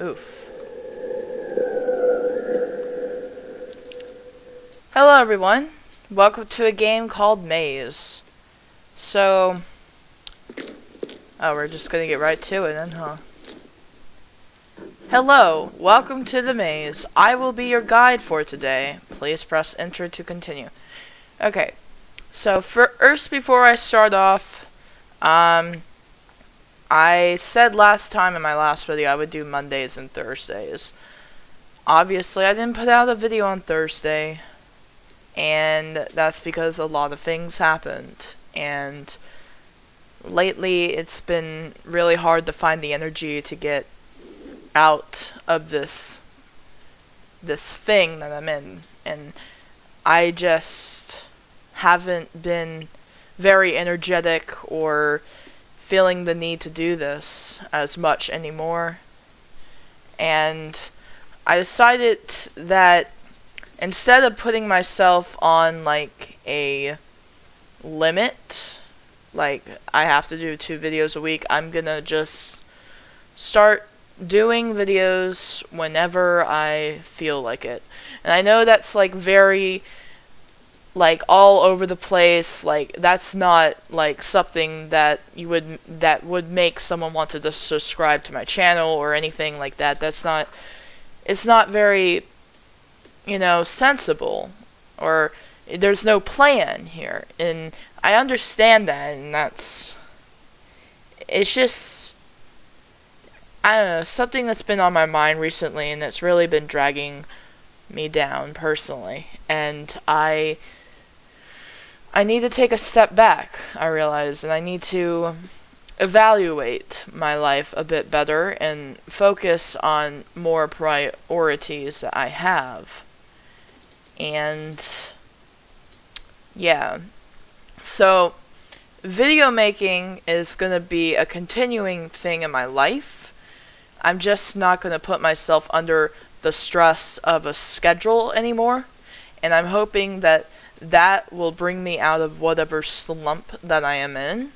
Oof. Hello everyone. Welcome to a game called Maze. So, oh, we're just gonna get right to it then, huh? Hello, welcome to the maze. I will be your guide for today. Please press enter to continue. Okay, so first before I start off, um, I said last time in my last video I would do Mondays and Thursdays. Obviously, I didn't put out a video on Thursday, and that's because a lot of things happened, and lately it's been really hard to find the energy to get out of this this thing that I'm in and I just haven't been very energetic or feeling the need to do this as much anymore. And I decided that instead of putting myself on like a limit, like I have to do two videos a week, I'm gonna just start doing videos whenever I feel like it. And I know that's like very like all over the place like that's not like something that you would that would make someone want to subscribe to my channel or anything like that that's not it's not very you know sensible or there's no plan here and I understand that and that's it's just I don't know, something that's been on my mind recently and that's really been dragging me down personally. And I I need to take a step back, I realize, and I need to evaluate my life a bit better and focus on more priorities that I have. And yeah. So video making is going to be a continuing thing in my life I'm just not going to put myself under the stress of a schedule anymore. And I'm hoping that that will bring me out of whatever slump that I am in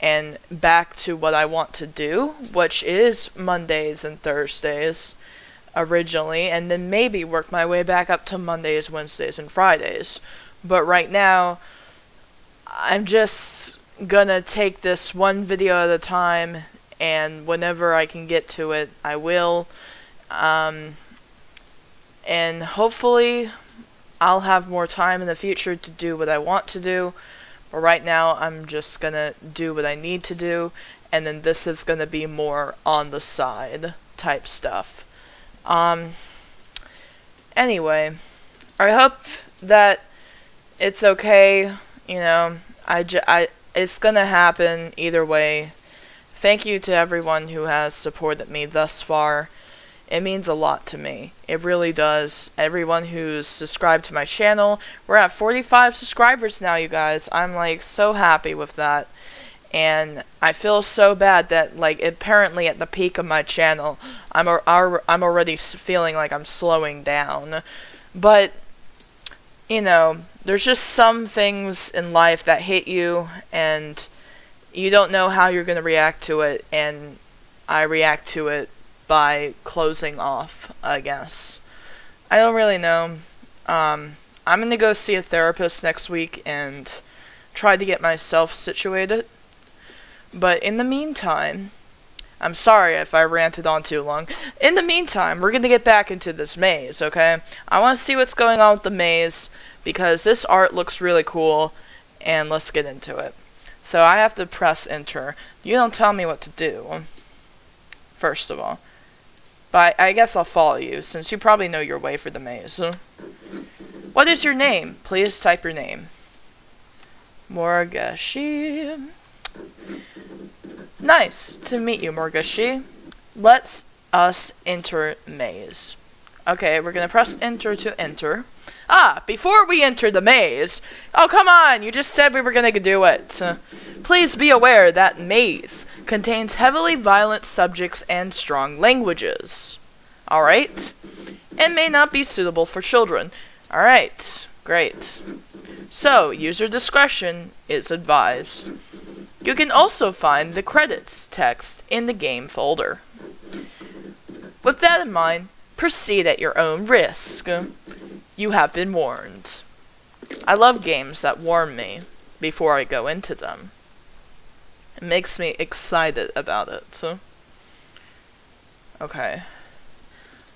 and back to what I want to do, which is Mondays and Thursdays originally, and then maybe work my way back up to Mondays, Wednesdays, and Fridays. But right now, I'm just gonna take this one video at a time and whenever I can get to it, I will. Um, and hopefully, I'll have more time in the future to do what I want to do. But right now, I'm just gonna do what I need to do, and then this is gonna be more on the side type stuff. Um, anyway, I hope that it's okay. You know, I, j- I it's gonna happen either way. Thank you to everyone who has supported me thus far. It means a lot to me. It really does. Everyone who's subscribed to my channel. We're at 45 subscribers now, you guys. I'm like so happy with that. And I feel so bad that like apparently at the peak of my channel, I'm I'm already feeling like I'm slowing down. But you know, there's just some things in life that hit you and you don't know how you're going to react to it, and I react to it by closing off, I guess. I don't really know. Um, I'm going to go see a therapist next week and try to get myself situated. But in the meantime, I'm sorry if I ranted on too long. In the meantime, we're going to get back into this maze, okay? I want to see what's going on with the maze because this art looks really cool, and let's get into it. So I have to press enter. You don't tell me what to do, first of all. But I guess I'll follow you, since you probably know your way for the maze. What is your name? Please type your name. Morgashi. Nice to meet you, Morgashi. Let's us enter maze. Okay, we're gonna press enter to enter. Ah, before we enter the maze. Oh, come on, you just said we were gonna do it. Please be aware that maze contains heavily violent subjects and strong languages. Alright? And may not be suitable for children. Alright, great. So, user discretion is advised. You can also find the credits text in the game folder. With that in mind, proceed at your own risk. You have been warned. I love games that warn me before I go into them. It makes me excited about it. So. Okay.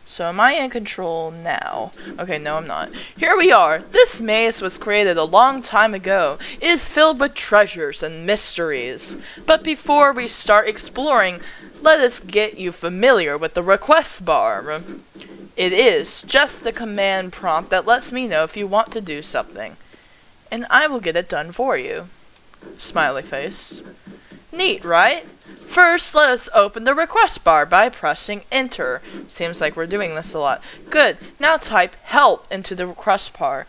So am I in control now? Okay, no I'm not. Here we are. This maze was created a long time ago. It is filled with treasures and mysteries. But before we start exploring, let us get you familiar with the request bar. It is just the command prompt that lets me know if you want to do something. And I will get it done for you. Smiley face. Neat, right? First, let us open the request bar by pressing enter. Seems like we're doing this a lot. Good. Now type help into the request bar.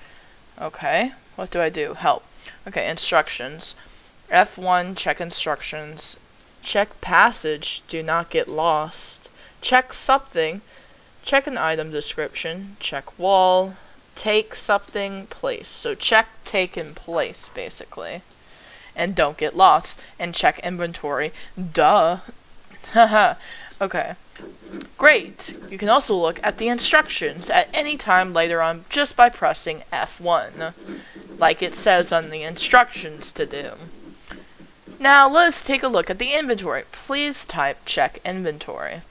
Okay. What do I do? Help. Okay, instructions. F1, check instructions. Check passage, do not get lost. Check something. Check an item description. Check wall. Take something, place. So check, take, and place, basically and don't get lost and check inventory. Duh. Haha. okay. Great. You can also look at the instructions at any time later on just by pressing F1, like it says on the instructions to do. Now let's take a look at the inventory. Please type check inventory.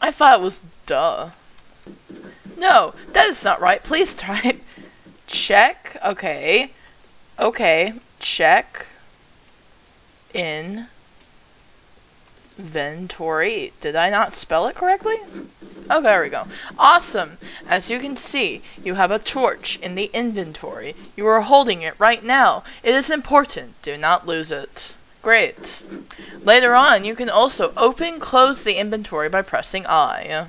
I thought it was duh. No, that is not right. Please type check. Okay. Okay. Check inventory. Did I not spell it correctly? Oh, there we go. Awesome! As you can see, you have a torch in the inventory. You are holding it right now. It is important. Do not lose it. Great. Later on, you can also open close the inventory by pressing I.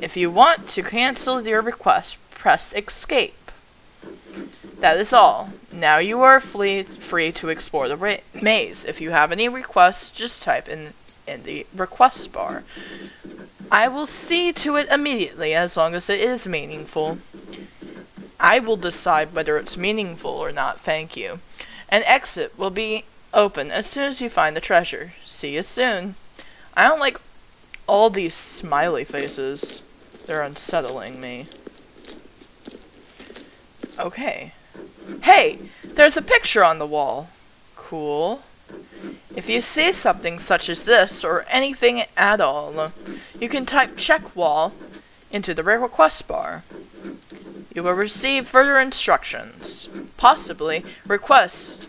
If you want to cancel your request, press escape. That is all. Now you are free, free to explore the maze. If you have any requests, just type in, in the request bar. I will see to it immediately as long as it is meaningful. I will decide whether it's meaningful or not, thank you. An exit will be open as soon as you find the treasure. See you soon. I don't like all these smiley faces. They're unsettling me. Okay. Hey, there's a picture on the wall. Cool. If you see something such as this, or anything at all, you can type check wall into the request bar. You will receive further instructions, possibly request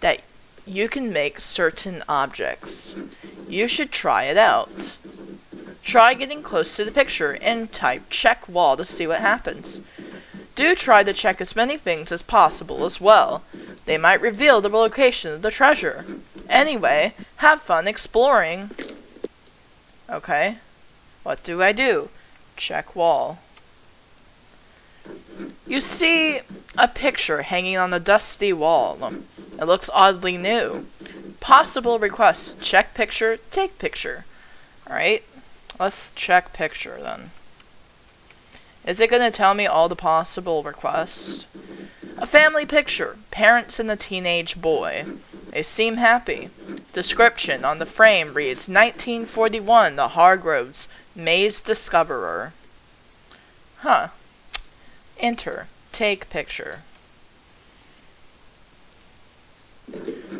that you can make certain objects. You should try it out. Try getting close to the picture and type check wall to see what happens. Do try to check as many things as possible as well. They might reveal the location of the treasure. Anyway, have fun exploring. Okay. What do I do? Check wall. You see a picture hanging on the dusty wall. It looks oddly new. Possible requests. Check picture, take picture. Alright, let's check picture then. Is it going to tell me all the possible requests? A family picture. Parents and a teenage boy. They seem happy. Description on the frame reads 1941 The Hargroves, Maze Discoverer. Huh. Enter. Take picture.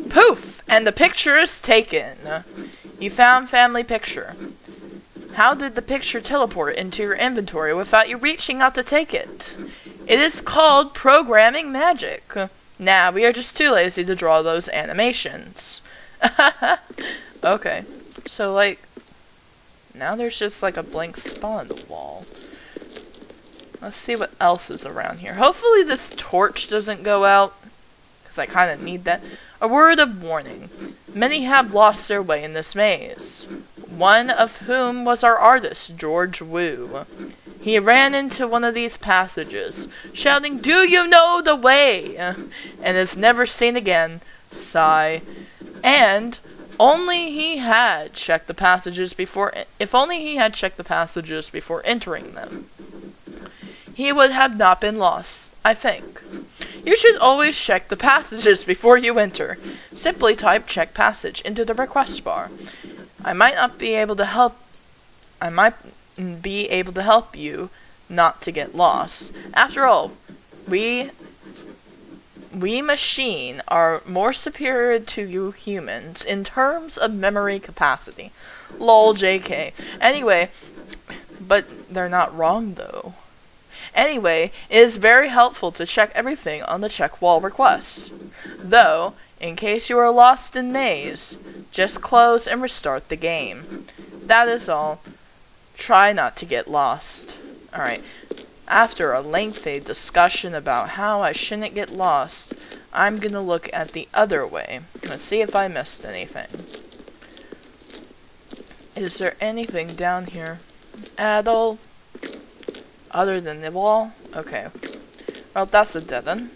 Poof! And the picture is taken. You found family picture. How did the picture teleport into your inventory without you reaching out to take it? It is called programming magic. Nah, we are just too lazy to draw those animations. okay. So, like, now there's just like a blank spot on the wall. Let's see what else is around here. Hopefully this torch doesn't go out. Because I kind of need that. A word of warning. Many have lost their way in this maze one of whom was our artist, George Wu. He ran into one of these passages, shouting, Do you know the way? and is never seen again. Sigh. And only he had checked the passages before if only he had checked the passages before entering them. He would have not been lost, I think. You should always check the passages before you enter. Simply type check passage into the request bar. I might not be able to help. I might be able to help you not to get lost. After all, we we machine are more superior to you humans in terms of memory capacity. Lol JK. Anyway, but they're not wrong though. Anyway, it is very helpful to check everything on the check wall request. Though, in case you are lost in maze, just close and restart the game. That is all. Try not to get lost. Alright, after a lengthy discussion about how I shouldn't get lost, I'm gonna look at the other way. Let's see if I missed anything. Is there anything down here at all? Other than the wall? Okay. Well, that's a dead end.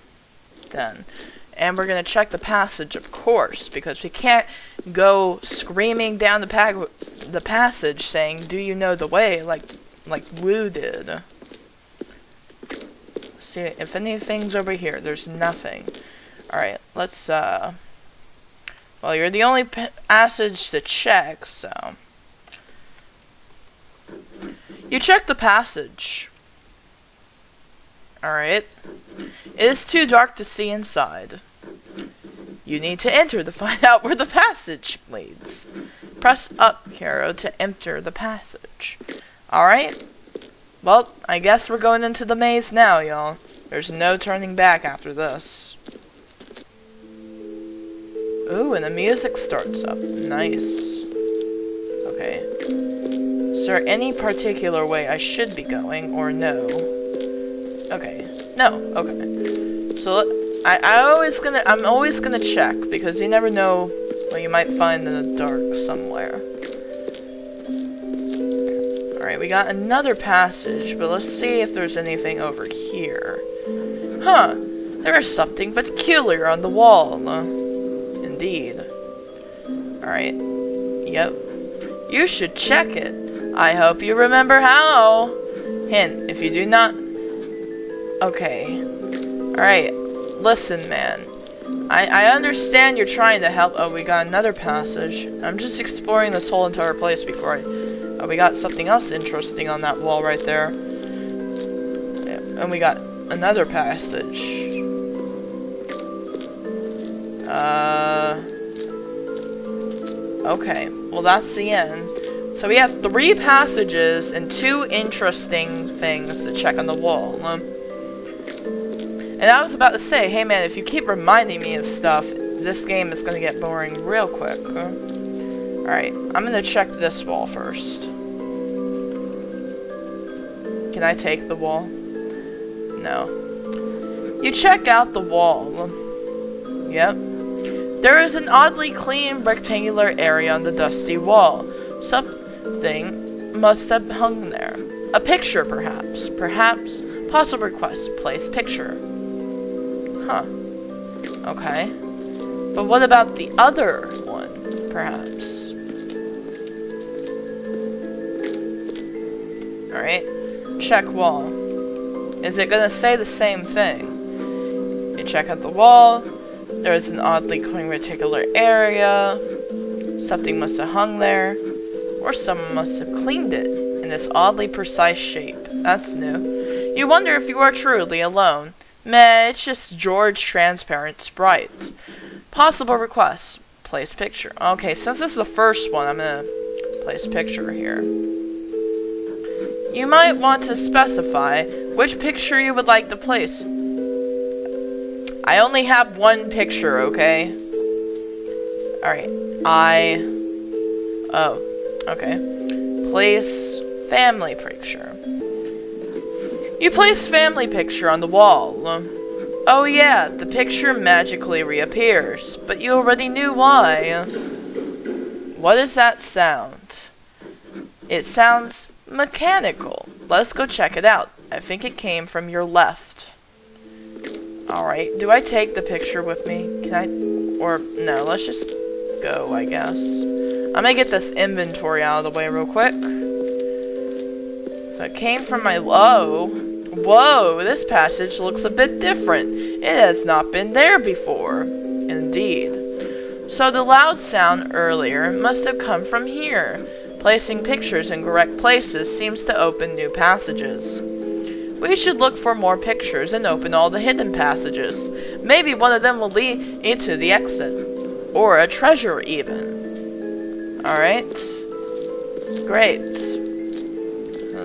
Then. And we're gonna check the passage, of course, because we can't go screaming down the, pa the passage saying, "Do you know the way?" like like Wu did. See if anything's over here. There's nothing. All right, let's. uh... Well, you're the only passage to check, so. You check the passage. Alright. It is too dark to see inside. You need to enter to find out where the passage leads. Press up, Caro, to enter the passage. Alright? Well, I guess we're going into the maze now, y'all. There's no turning back after this. Ooh, and the music starts up. Nice. Okay. Is there any particular way I should be going, or no? Okay. No. Okay. So I I always gonna I'm always gonna check because you never know what you might find in the dark somewhere. Alright, we got another passage, but let's see if there's anything over here. Huh. There is something peculiar on the wall. Indeed. Alright. Yep. You should check it. I hope you remember how. Hint, if you do not Okay. Alright. Listen, man. I, I understand you're trying to help. Oh, we got another passage. I'm just exploring this whole entire place before I... Oh, we got something else interesting on that wall right there. And we got another passage. Uh... Okay. Well, that's the end. So we have three passages and two interesting things to check on the wall. Um, and I was about to say, hey man, if you keep reminding me of stuff, this game is to get boring real quick. Alright, I'm to check this wall first. Can I take the wall? No. You check out the wall. Yep. There is an oddly clean rectangular area on the dusty wall. Something must have hung there. A picture, perhaps. Perhaps. Possible request. Place picture. Huh. Okay. But what about the other one, perhaps? Alright. Check wall. Is it gonna say the same thing? You check out the wall. There is an oddly reticular area. Something must have hung there. Or someone must have cleaned it in this oddly precise shape. That's new. You wonder if you are truly alone. Meh, it's just George Transparent Sprite. Possible requests. Place picture. Okay, since this is the first one, I'm gonna place picture here. You might want to specify which picture you would like to place. I only have one picture, okay? Alright. I... Oh. Okay. Place family picture. You place family picture on the wall. Oh yeah, the picture magically reappears, but you already knew why. What is that sound? It sounds mechanical. Let's go check it out. I think it came from your left. Alright, do I take the picture with me? Can I... Or, no, let's just go, I guess. I'm gonna get this inventory out of the way real quick. So it came from my low. Whoa, this passage looks a bit different. It has not been there before. Indeed. So the loud sound earlier must have come from here. Placing pictures in correct places seems to open new passages. We should look for more pictures and open all the hidden passages. Maybe one of them will lead into the exit. Or a treasure, even. Alright. Great.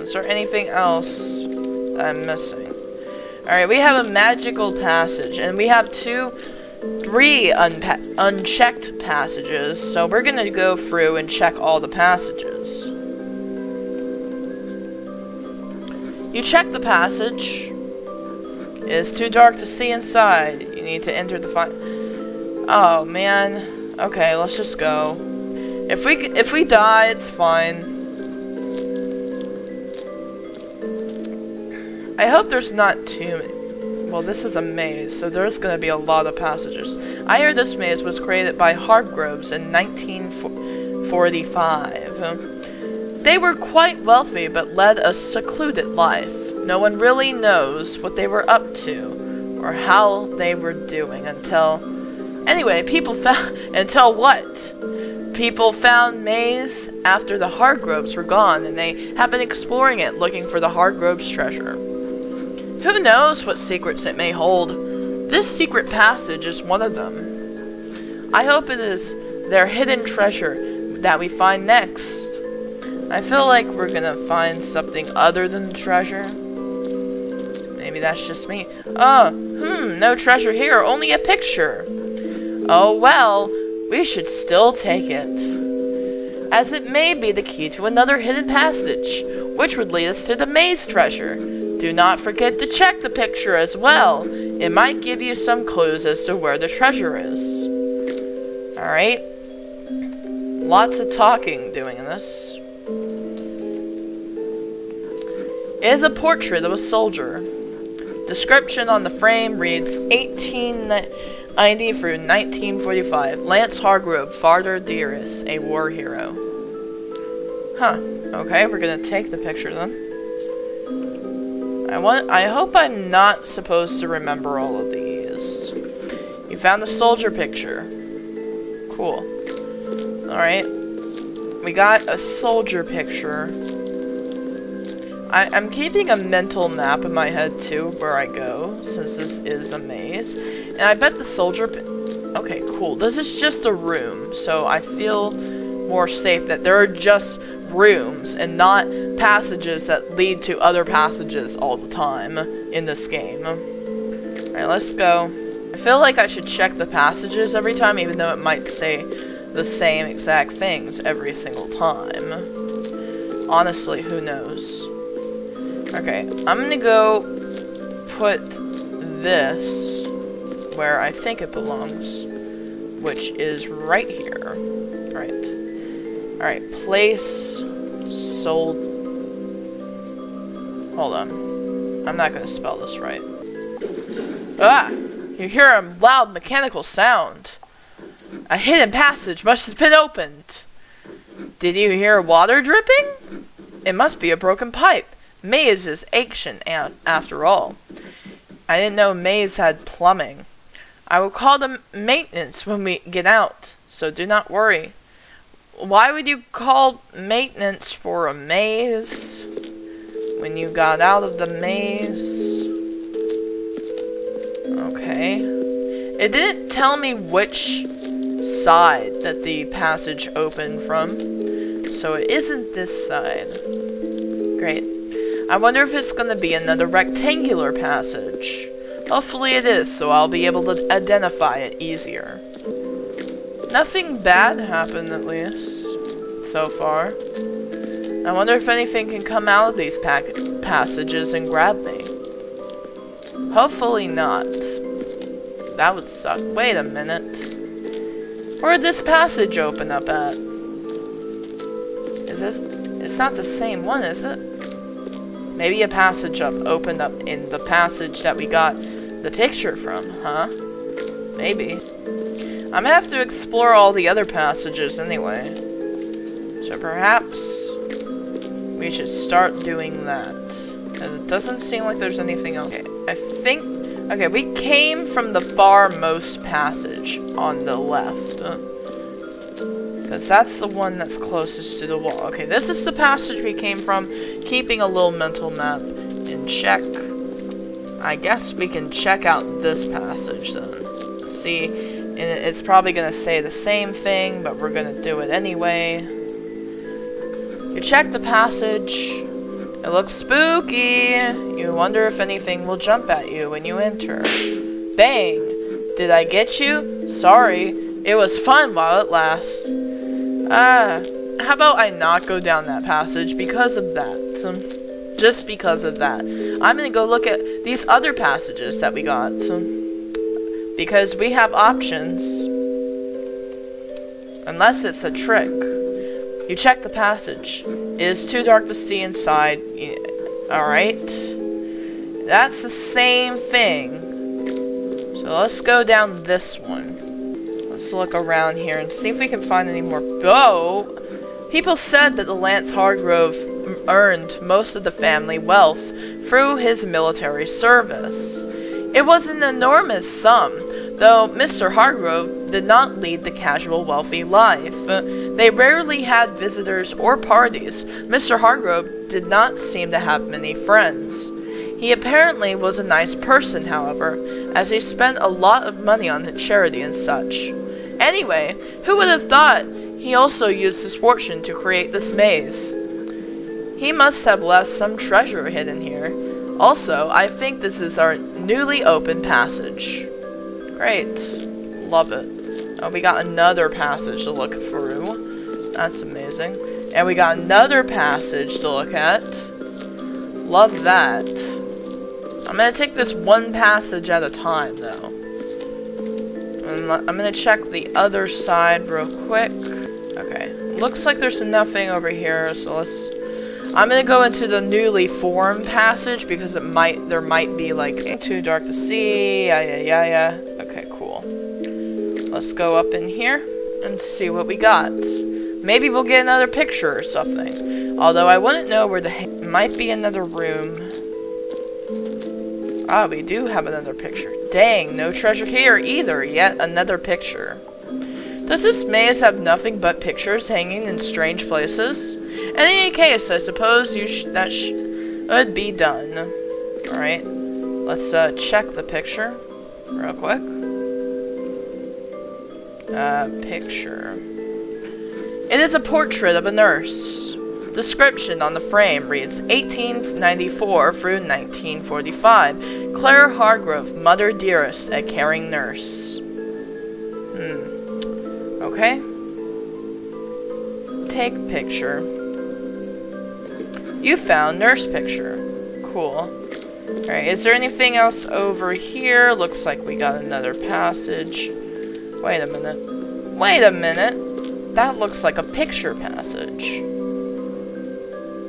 Is there anything else I'm missing? Alright, we have a magical passage, and we have two, three unchecked passages, so we're gonna go through and check all the passages. You check the passage. It's too dark to see inside. You need to enter the fi- Oh, man. Okay, let's just go. If we if we die, it's fine. I hope there's not too many. Well, this is a maze, so there's going to be a lot of passages. I hear this maze was created by Hargroves in 1945. They were quite wealthy, but led a secluded life. No one really knows what they were up to, or how they were doing until... Anyway, people found... Until what? People found maze after the Hargroves were gone, and they have been exploring it, looking for the Hargroves treasure. Who knows what secrets it may hold? This secret passage is one of them. I hope it is their hidden treasure that we find next. I feel like we're gonna find something other than the treasure. Maybe that's just me. Oh, hmm, no treasure here, only a picture. Oh well, we should still take it. As it may be the key to another hidden passage, which would lead us to the maze treasure. Do not forget to check the picture as well. It might give you some clues as to where the treasure is. Alright. Lots of talking doing this. It is a portrait of a soldier. Description on the frame reads 1890 through 1945. Lance Hargrove, Father Dearest, a war hero. Huh. Okay, we're gonna take the picture then. I want. I hope I'm not supposed to remember all of these. You found the soldier picture. Cool. Alright. We got a soldier picture. I, am keeping a mental map in my head too, where I go, since this is a maze. And I bet the soldier... Okay, cool. This is just a room, so I feel more safe that there are just rooms and not passages that lead to other passages all the time in this game. Alright, let's go. I feel like I should check the passages every time, even though it might say the same exact things every single time. Honestly, who knows? Okay, I'm gonna go put this where I think it belongs, which is right here. Right. Alright, place sold. Hold on. I'm not going to spell this right. Ah! You hear a loud mechanical sound. A hidden passage must have been opened. Did you hear water dripping? It must be a broken pipe. Maze is ancient after all. I didn't know Maze had plumbing. I will call the maintenance when we get out, so do not worry. Why would you call maintenance for a maze when you got out of the maze? Okay. It didn't tell me which side that the passage opened from, so it isn't this side. Great. I wonder if it's gonna be another rectangular passage. Hopefully it is, so I'll be able to identify it easier. Nothing bad happened, at least, so far. I wonder if anything can come out of these passages and grab me. Hopefully not. That would suck. Wait a minute. Where did this passage open up at? Is this... It's not the same one, is it? Maybe a passage up opened up in the passage that we got the picture from, huh? Maybe. I'm gonna have to explore all the other passages anyway. So perhaps we should start doing that. It doesn't seem like there's anything else. Okay, I think... Okay, we came from the farmost passage on the left. Because that's the one that's closest to the wall. Okay, this is the passage we came from. Keeping a little mental map in check. I guess we can check out this passage then. See, and it's probably going to say the same thing, but we're going to do it anyway. You check the passage. It looks spooky. You wonder if anything will jump at you when you enter. Bang! Did I get you? Sorry. It was fun while it lasts. Ah, how about I not go down that passage because of that? Just because of that. I'm gonna go look at these other passages that we got. Because we have options. Unless it's a trick. You check the passage. It is too dark to see inside. Alright. That's the same thing. So let's go down this one. Let's look around here and see if we can find any more. Oh! People said that the Lance Hargrove earned most of the family wealth through his military service. It was an enormous sum, though Mr. Hargrove did not lead the casual wealthy life. They rarely had visitors or parties. Mr. Hargrove did not seem to have many friends. He apparently was a nice person, however, as he spent a lot of money on charity and such. Anyway, who would have thought he also used his fortune to create this maze? He must have left some treasure hidden here. Also, I think this is our newly opened passage. Great. Love it. Oh, we got another passage to look through. That's amazing. And we got another passage to look at. Love that. I'm gonna take this one passage at a time, though. I'm gonna check the other side real quick. Okay. Looks like there's nothing over here, so let's I'm gonna go into the newly formed passage because it might there might be like too dark to see. Yeah, yeah, yeah, yeah. Okay, cool. Let's go up in here and see what we got. Maybe we'll get another picture or something. Although I wouldn't know where the might be another room. Ah, we do have another picture. Dang, no treasure here either. Yet another picture. Does this maze have nothing but pictures hanging in strange places? In any case, I suppose you sh that sh should be done. Alright, let's uh, check the picture real quick. Uh, picture. It is a portrait of a nurse. Description on the frame reads 1894 through 1945. Clara Hargrove, Mother Dearest, a caring nurse. Hmm. Okay. Take picture. You found nurse picture. Cool. Alright, is there anything else over here? Looks like we got another passage. Wait a minute. Wait a minute. That looks like a picture passage.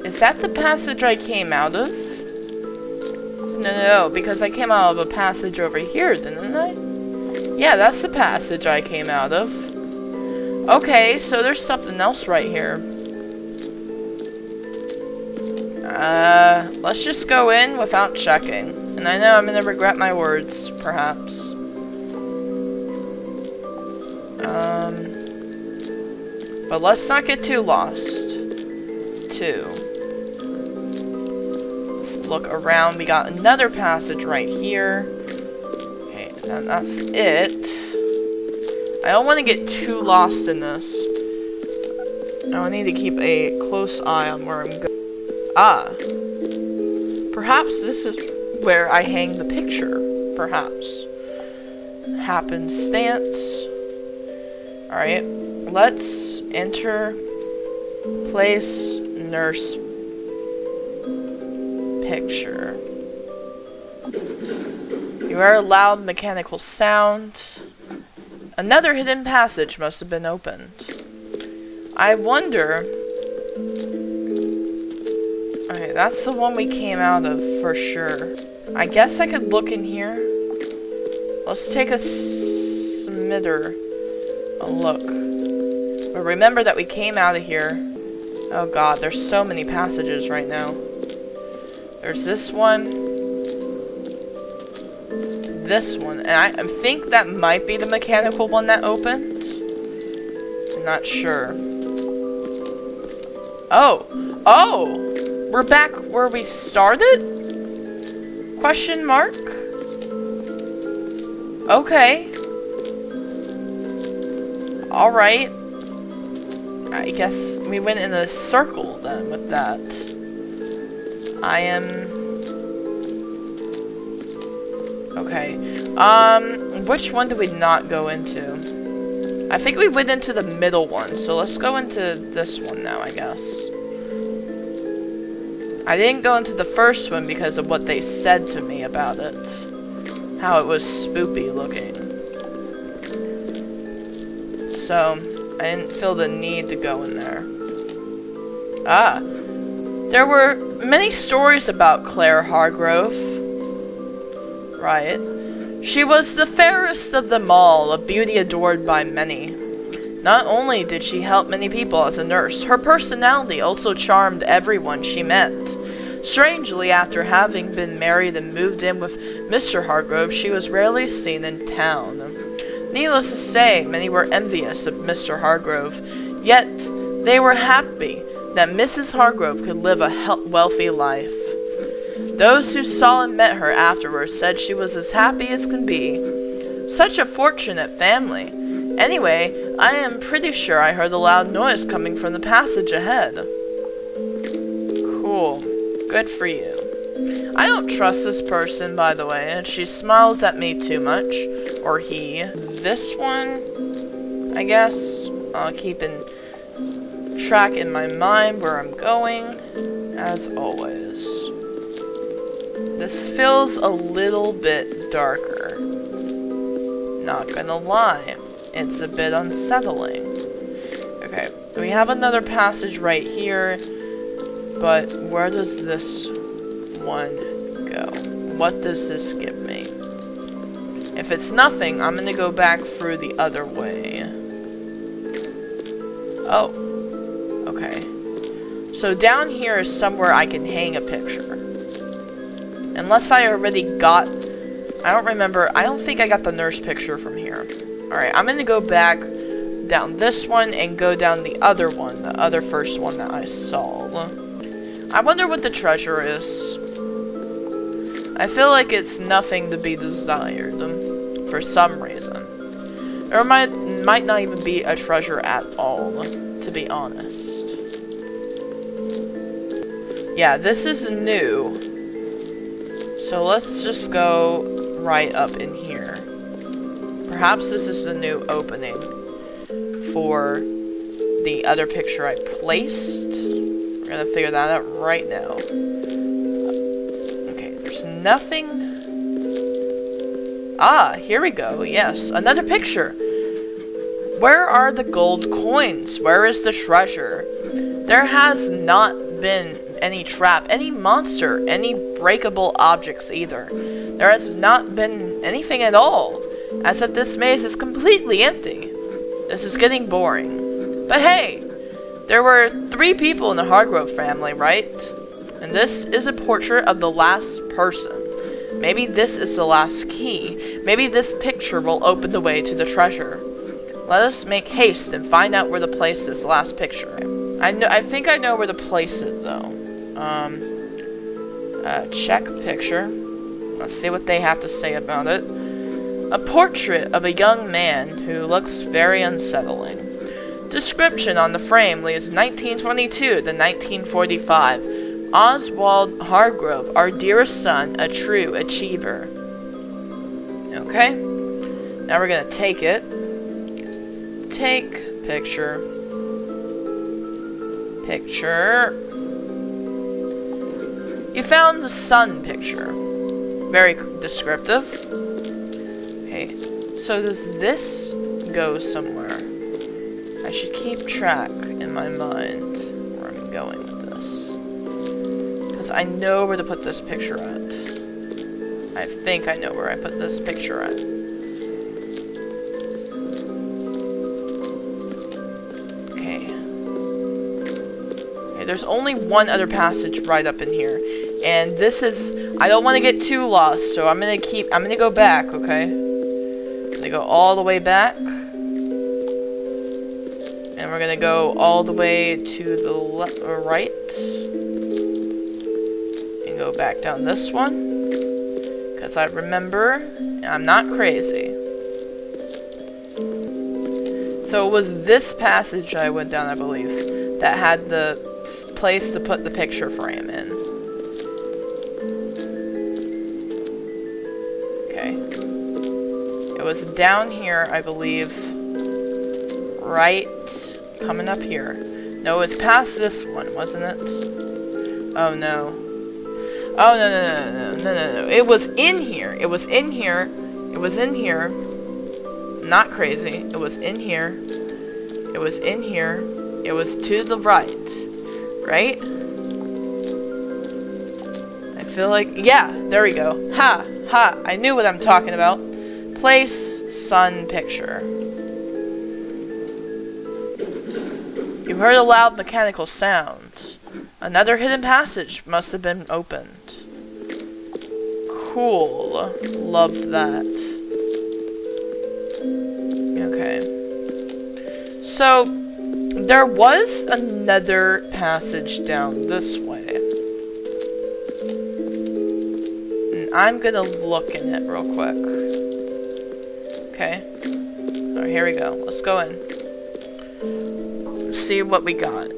Is that the passage I came out of? No, no, no, because I came out of a passage over here, didn't I? Yeah, that's the passage I came out of. Okay, so there's something else right here. Uh, let's just go in without checking. And I know I'm gonna regret my words, perhaps. Um, but let's not get too lost. Two. Let's look around. We got another passage right here. Okay, and that's it. I don't want to get too lost in this. Now I need to keep a close eye on where I'm going. Ah. Perhaps this is where I hang the picture. Perhaps. Happenstance. Alright. Let's enter place nurse picture. You are a loud mechanical sound. Another hidden passage must have been opened. I wonder... that's the one we came out of, for sure. I guess I could look in here. Let's take a smitter a look. But remember that we came out of here. Oh god, there's so many passages right now. There's this one this one. And I, I think that might be the mechanical one that opened. I'm Not sure. Oh! Oh! We're back where we started? Question mark? Okay. Alright. I guess we went in a circle then with that. I am... Okay. Um, which one did we not go into? I think we went into the middle one, so let's go into this one now, I guess. I didn't go into the first one because of what they said to me about it. How it was spoopy looking. So, I didn't feel the need to go in there. Ah. There were many stories about Claire Hargrove. Right. She was the fairest of them all, a beauty adored by many. Not only did she help many people as a nurse, her personality also charmed everyone she met. Strangely, after having been married and moved in with Mr. Hargrove, she was rarely seen in town. Needless to say, many were envious of Mr. Hargrove, yet they were happy that Mrs. Hargrove could live a wealthy life. Those who saw and met her afterwards said she was as happy as can be. Such a fortunate family. Anyway, I am pretty sure I heard a loud noise coming from the passage ahead. Cool. Good for you. I don't trust this person, by the way, and she smiles at me too much. Or he. This one, I guess. I'll keep in track in my mind where I'm going, as always. This feels a little bit darker. Not gonna lie, it's a bit unsettling. Okay, we have another passage right here. But where does this one go? What does this give me? If it's nothing, I'm gonna go back through the other way. Oh. Okay. So down here is somewhere I can hang a picture. Unless I already got... I don't remember. I don't think I got the nurse picture from here. Alright, I'm gonna go back down this one and go down the other one, the other first one that I saw. I wonder what the treasure is. I feel like it's nothing to be desired, um, for some reason. Or might, might not even be a treasure at all, to be honest. Yeah, this is new. So let's just go right up in here. Perhaps this is the new opening for the other picture I placed gonna figure that out right now. Okay, there's nothing. Ah, here we go. Yes, another picture. Where are the gold coins? Where is the treasure? There has not been any trap, any monster, any breakable objects either. There has not been anything at all, as if this maze is completely empty. This is getting boring. But hey, there were three people in the Hargrove family, right? And this is a portrait of the last person. Maybe this is the last key. Maybe this picture will open the way to the treasure. Let us make haste and find out where to place this last picture. I know. I think I know where to place it, though. Um, uh, check picture. Let's see what they have to say about it. A portrait of a young man who looks very unsettling. Description on the frame leads 1922 to 1945. Oswald Hargrove, our dearest son, a true achiever. Okay. Now we're going to take it. Take picture. Picture. You found the son picture. Very descriptive. Okay. So does this go somewhere? I should keep track in my mind where I'm going with this. Because I know where to put this picture at. I think I know where I put this picture at. Okay. Okay, there's only one other passage right up in here. And this is... I don't want to get too lost, so I'm going to keep... I'm going to go back, okay? I'm going to go all the way back. We're gonna go all the way to the le- right. And go back down this one. Because I remember I'm not crazy. So it was this passage I went down, I believe, that had the place to put the picture frame in. Okay. It was down here, I believe. Right coming up here. No, it was past this one, wasn't it? Oh no. Oh no no no no no no no. It was in here. It was in here. It was in here. Not crazy. It was in here. It was in here. It was to the right. Right? I feel like yeah, there we go. Ha ha. I knew what I'm talking about. Place son picture. You heard a loud mechanical sound. Another hidden passage must have been opened. Cool. Love that. Okay. So, there was another passage down this way. And I'm gonna look in it real quick. Okay. Alright, here we go. Let's go in. See what we got.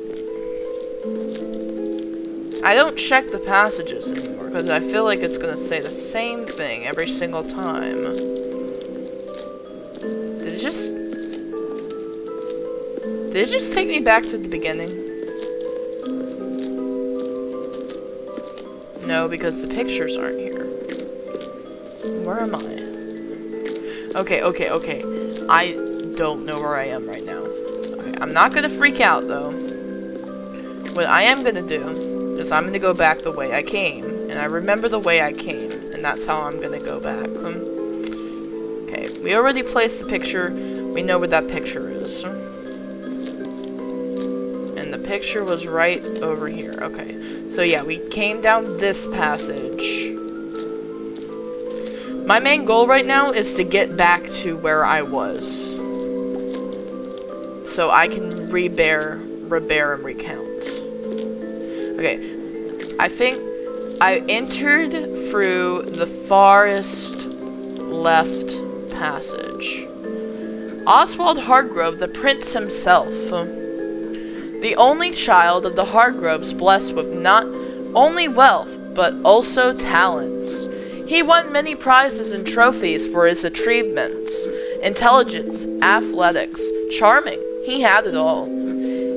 I don't check the passages anymore because I feel like it's gonna say the same thing every single time. Did it just... Did it just take me back to the beginning? No, because the pictures aren't here. Where am I? Okay, okay, okay. I don't know where I am right now. I'm not gonna freak out, though. What I am gonna do is I'm gonna go back the way I came. And I remember the way I came. And that's how I'm gonna go back. Okay, we already placed the picture. We know where that picture is. And the picture was right over here. Okay. So yeah, we came down this passage. My main goal right now is to get back to where I was. So I can rebear, rebear, and recount. Okay. I think I entered through the farthest left passage. Oswald Hargrove, the prince himself. The only child of the Hargroves blessed with not only wealth, but also talents. He won many prizes and trophies for his achievements intelligence, athletics, charming. He had it all.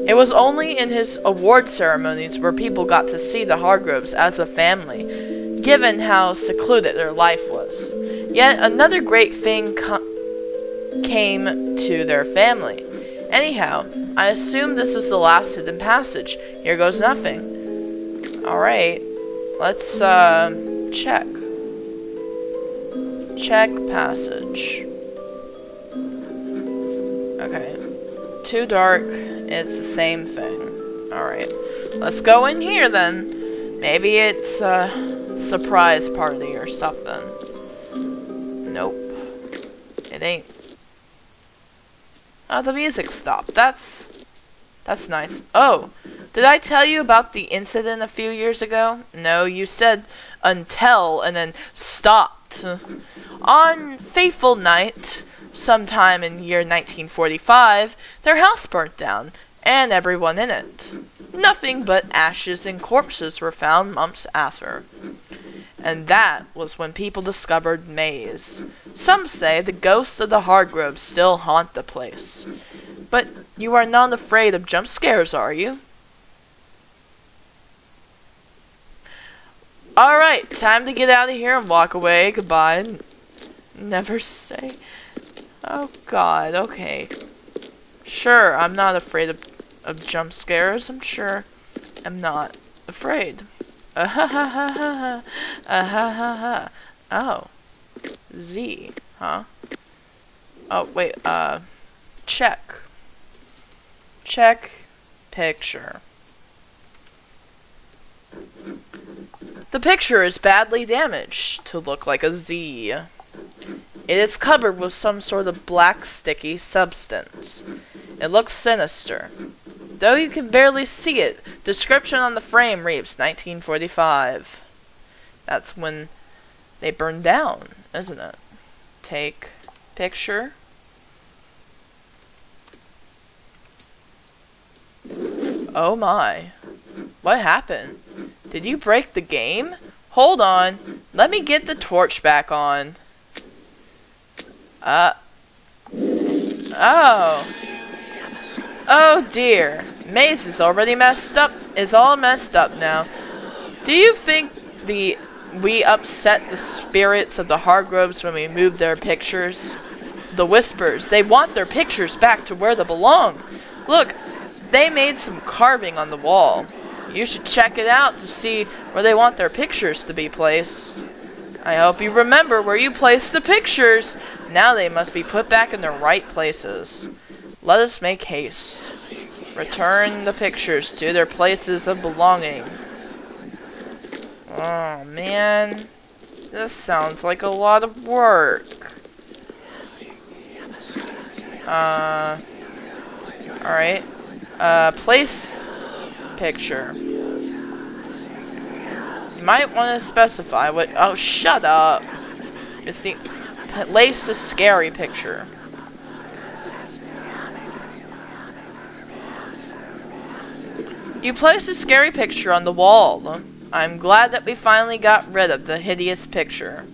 It was only in his award ceremonies where people got to see the Hargroves as a family, given how secluded their life was. Yet another great thing came to their family. Anyhow, I assume this is the last hidden passage. Here goes nothing. Alright, let's uh, check. Check passage. Okay. Too dark. It's the same thing. Alright. Let's go in here then. Maybe it's a surprise party or something. Nope. It ain't. Oh, the music stopped. That's... That's nice. Oh, did I tell you about the incident a few years ago? No, you said until and then stopped. On fateful night, sometime in year 1945, their house burnt down, and everyone in it. Nothing but ashes and corpses were found months after. And that was when people discovered Maze. Some say the ghosts of the Hargroves still haunt the place. But you are not afraid of jump scares, are you? Alright, time to get out of here and walk away. Goodbye. Never say. Oh god, okay. Sure, I'm not afraid of, of jump scares. I'm sure I'm not afraid. Ah ha ha ha ha. Ah ha ha ha. Oh. Z, huh? Oh, wait, uh, check. Check picture. The picture is badly damaged to look like a Z. It is covered with some sort of black sticky substance. It looks sinister. Though you can barely see it, description on the frame reads 1945. That's when they burned down, isn't it? Take picture. Oh my. What happened? Did you break the game? Hold on. Let me get the torch back on. Uh. Oh. Oh dear. Maze is already messed up. Is all messed up now. Do you think the we upset the spirits of the Hargroves when we moved their pictures? The Whispers. They want their pictures back to where they belong. Look, they made some carving on the wall. You should check it out to see where they want their pictures to be placed. I hope you remember where you placed the pictures. Now they must be put back in their right places. Let us make haste. Return the pictures to their places of belonging. Oh man, this sounds like a lot of work. Uh, alright. Uh, place picture. Might want to specify what. Oh, shut up. It's the place a scary picture. You placed a scary picture on the wall. I'm glad that we finally got rid of the hideous picture.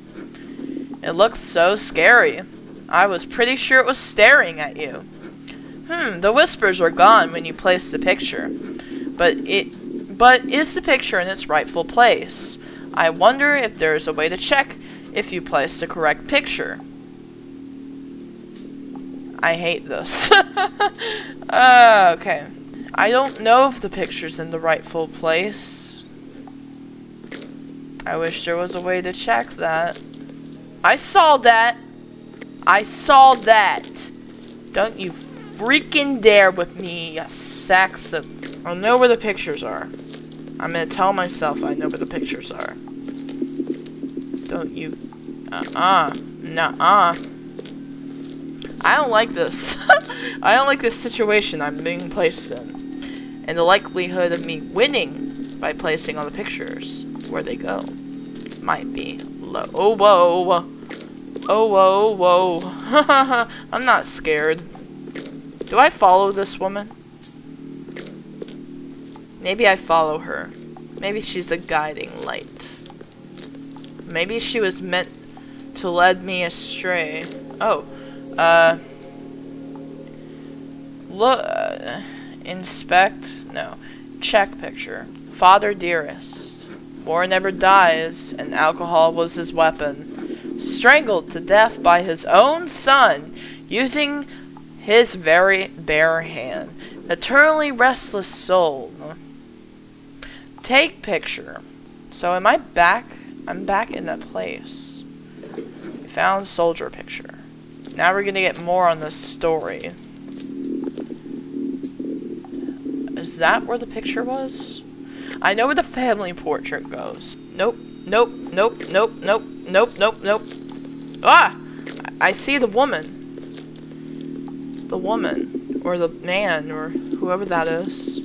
It looks so scary. I was pretty sure it was staring at you. Hmm, the whispers were gone when you placed the picture. But it but is the picture in its rightful place? I wonder if there is a way to check if you placed the correct picture. I hate this. uh, okay. I don't know if the picture's in the rightful place. I wish there was a way to check that. I saw that. I saw that. Don't you freaking dare with me, you sacks of... I know where the pictures are. I'm gonna tell myself I know where the pictures are. Don't you... Uh-uh. Nuh-uh. I don't like this. I don't like this situation I'm being placed in. And the likelihood of me winning by placing all the pictures where they go might be low. Oh, whoa. Oh, whoa, whoa. I'm not scared. Do I follow this woman? Maybe I follow her. Maybe she's a guiding light. Maybe she was meant to lead me astray. Oh, uh, look, uh, inspect, no, check picture. Father dearest. War never dies, and alcohol was his weapon. Strangled to death by his own son, using his very bare hand. Eternally restless soul. Take picture. So am I back? I'm back in that place. We found soldier picture. Now we're gonna get more on this story. Is that where the picture was? I know where the family portrait goes. Nope, nope, nope, nope, nope, nope, nope, nope. Ah! I see the woman the woman or the man or whoever that is.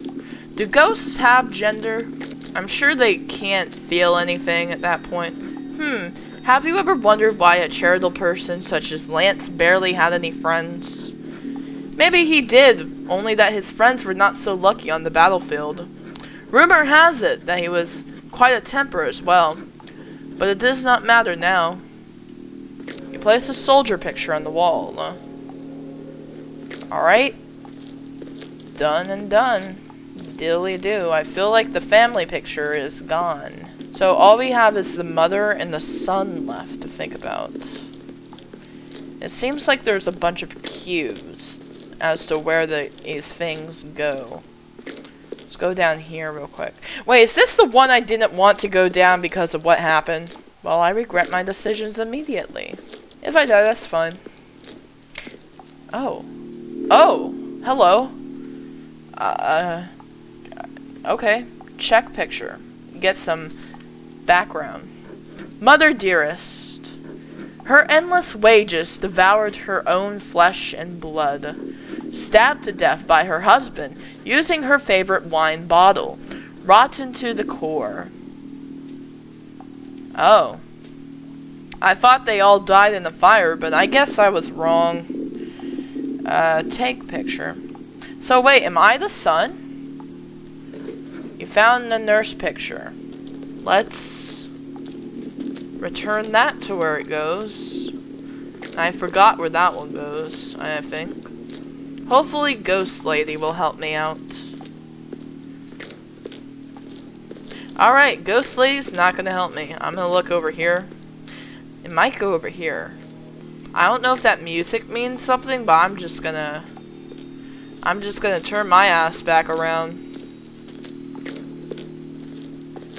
Do ghosts have gender? I'm sure they can't feel anything at that point. Hmm. Have you ever wondered why a charitable person such as Lance barely had any friends? Maybe he did, only that his friends were not so lucky on the battlefield. Rumor has it that he was quite a temper as well, but it does not matter now. You place a soldier picture on the wall. Alright. Done and done. Dilly do. I feel like the family picture is gone. So all we have is the mother and the son left to think about. It seems like there's a bunch of cues as to where the, these things go. Let's go down here real quick. Wait, is this the one I didn't want to go down because of what happened? Well, I regret my decisions immediately. If I die, that's fine. Oh. Oh, hello. Uh, okay. Check picture. Get some background. Mother dearest. Her endless wages devoured her own flesh and blood. stabbed to death by her husband using her favorite wine bottle, rotten to the core. Oh. I thought they all died in the fire, but I guess I was wrong. Uh, take picture. So wait, am I the son? Found the nurse picture. Let's return that to where it goes. I forgot where that one goes, I think. Hopefully Ghost Lady will help me out. Alright, Ghost Lady's not gonna help me. I'm gonna look over here. It might go over here. I don't know if that music means something, but I'm just gonna... I'm just gonna turn my ass back around.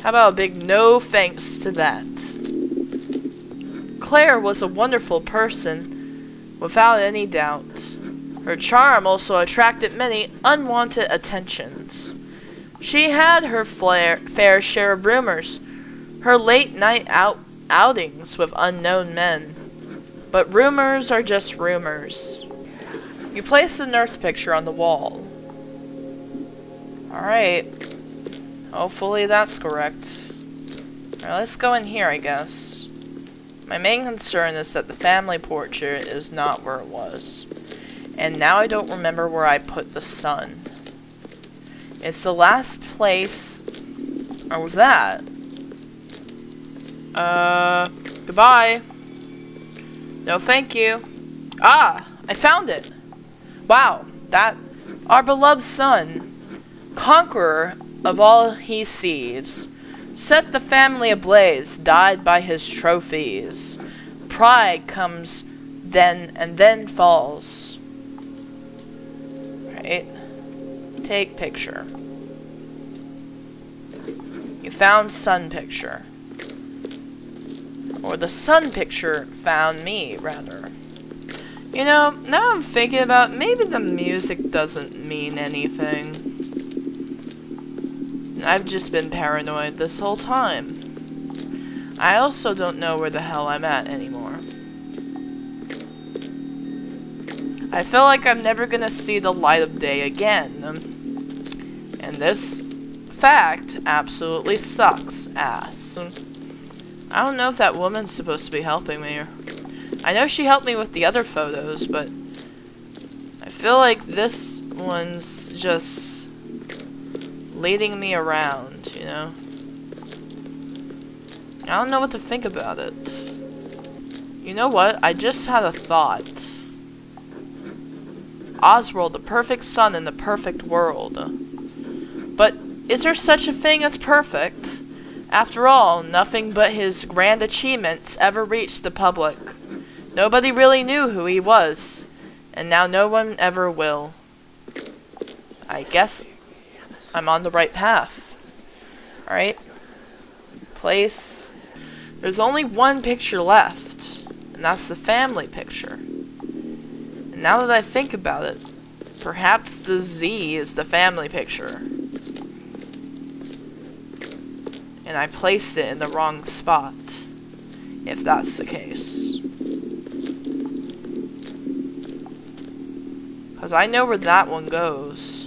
How about a big no thanks to that? Claire was a wonderful person, without any doubt. Her charm also attracted many unwanted attentions. She had her flair, fair share of rumors, her late night out outings with unknown men. But rumors are just rumors. You place the nurse picture on the wall. Alright. Hopefully that's correct. Alright, let's go in here, I guess. My main concern is that the family portrait is not where it was. And now I don't remember where I put the son. It's the last place... Or was that? Uh, goodbye. No, thank you. Ah, I found it. Wow, that... Our beloved son, conqueror of all he sees, set the family ablaze, died by his trophies. Pride comes then and then falls. Right? Take picture. You found son picture. Or the son picture found me, rather. You know, now I'm thinking about maybe the music doesn't mean anything. I've just been paranoid this whole time. I also don't know where the hell I'm at anymore. I feel like I'm never gonna see the light of day again. And this fact absolutely sucks ass. I don't know if that woman's supposed to be helping me. I know she helped me with the other photos, but I feel like this one's just leading me around, you know? I don't know what to think about it. You know what? I just had a thought. Oswald, the perfect son in the perfect world. But is there such a thing as perfect? After all, nothing but his grand achievements ever reached the public. Nobody really knew who he was, and now no one ever will. I guess I'm on the right path. Alright? Place. There's only one picture left, and that's the family picture. And now that I think about it, perhaps the Z is the family picture. and I placed it in the wrong spot, if that's the case. Because I know where that one goes.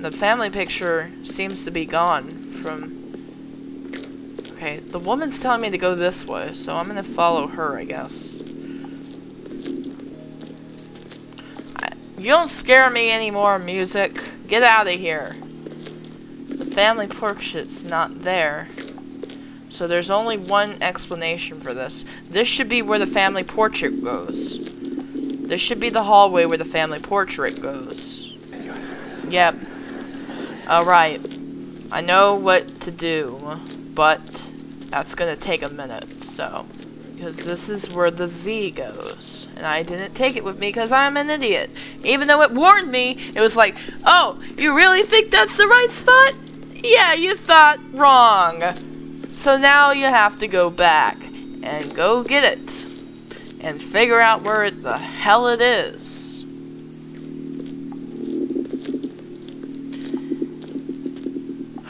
The family picture seems to be gone from... Okay, the woman's telling me to go this way, so I'm gonna follow her, I guess. I, you don't scare me anymore, music. Get out of here The family portrait's not there. So there's only one explanation for this. This should be where the family portrait goes. This should be the hallway where the family portrait goes. Yep. Alright. I know what to do, but that's gonna take a minute, so. Because this is where the Z goes. And I didn't take it with me because I'm an idiot. Even though it warned me, it was like, oh, you really think that's the right spot? Yeah, you thought wrong. So now you have to go back and go get it and figure out where the hell it is.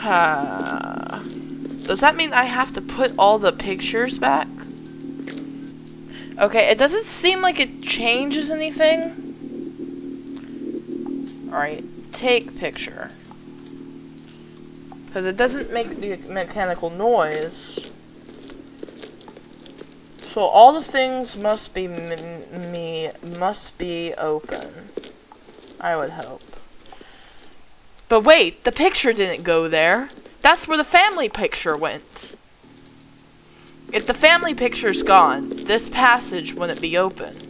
Uh, does that mean I have to put all the pictures back? Okay, it doesn't seem like it changes anything. Alright, take picture. Because it doesn't make the mechanical noise. So all the things must be me must be open. I would hope. But wait, the picture didn't go there. That's where the family picture went. If the family picture's gone, this passage wouldn't be open.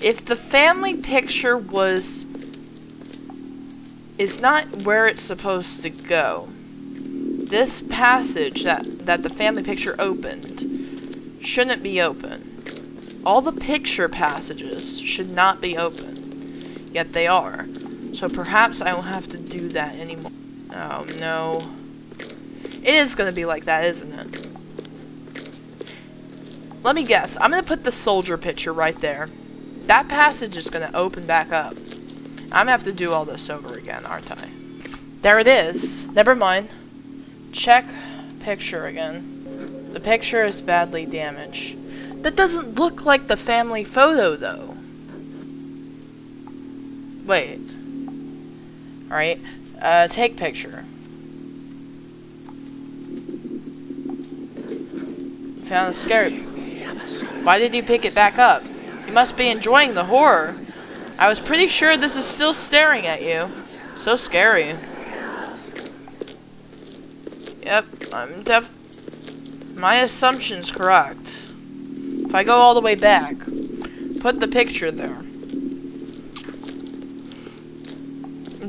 If the family picture was is not where it's supposed to go. This passage that, that the family picture opened shouldn't be open. All the picture passages should not be open, yet they are. So perhaps I won't have to do that anymore. Oh no. It is going to be like that, isn't it? Let me guess. I'm going to put the soldier picture right there. That passage is going to open back up. I'm going to have to do all this over again, aren't I? There it is. Never mind. Check picture again. The picture is badly damaged. That doesn't look like the family photo, though. Wait. Alright. Uh, take picture. Found a scary. Why did you pick it back up? You must be enjoying the horror. I was pretty sure this is still staring at you. So scary. Yep, I'm def- My assumption's correct. If I go all the way back, put the picture there.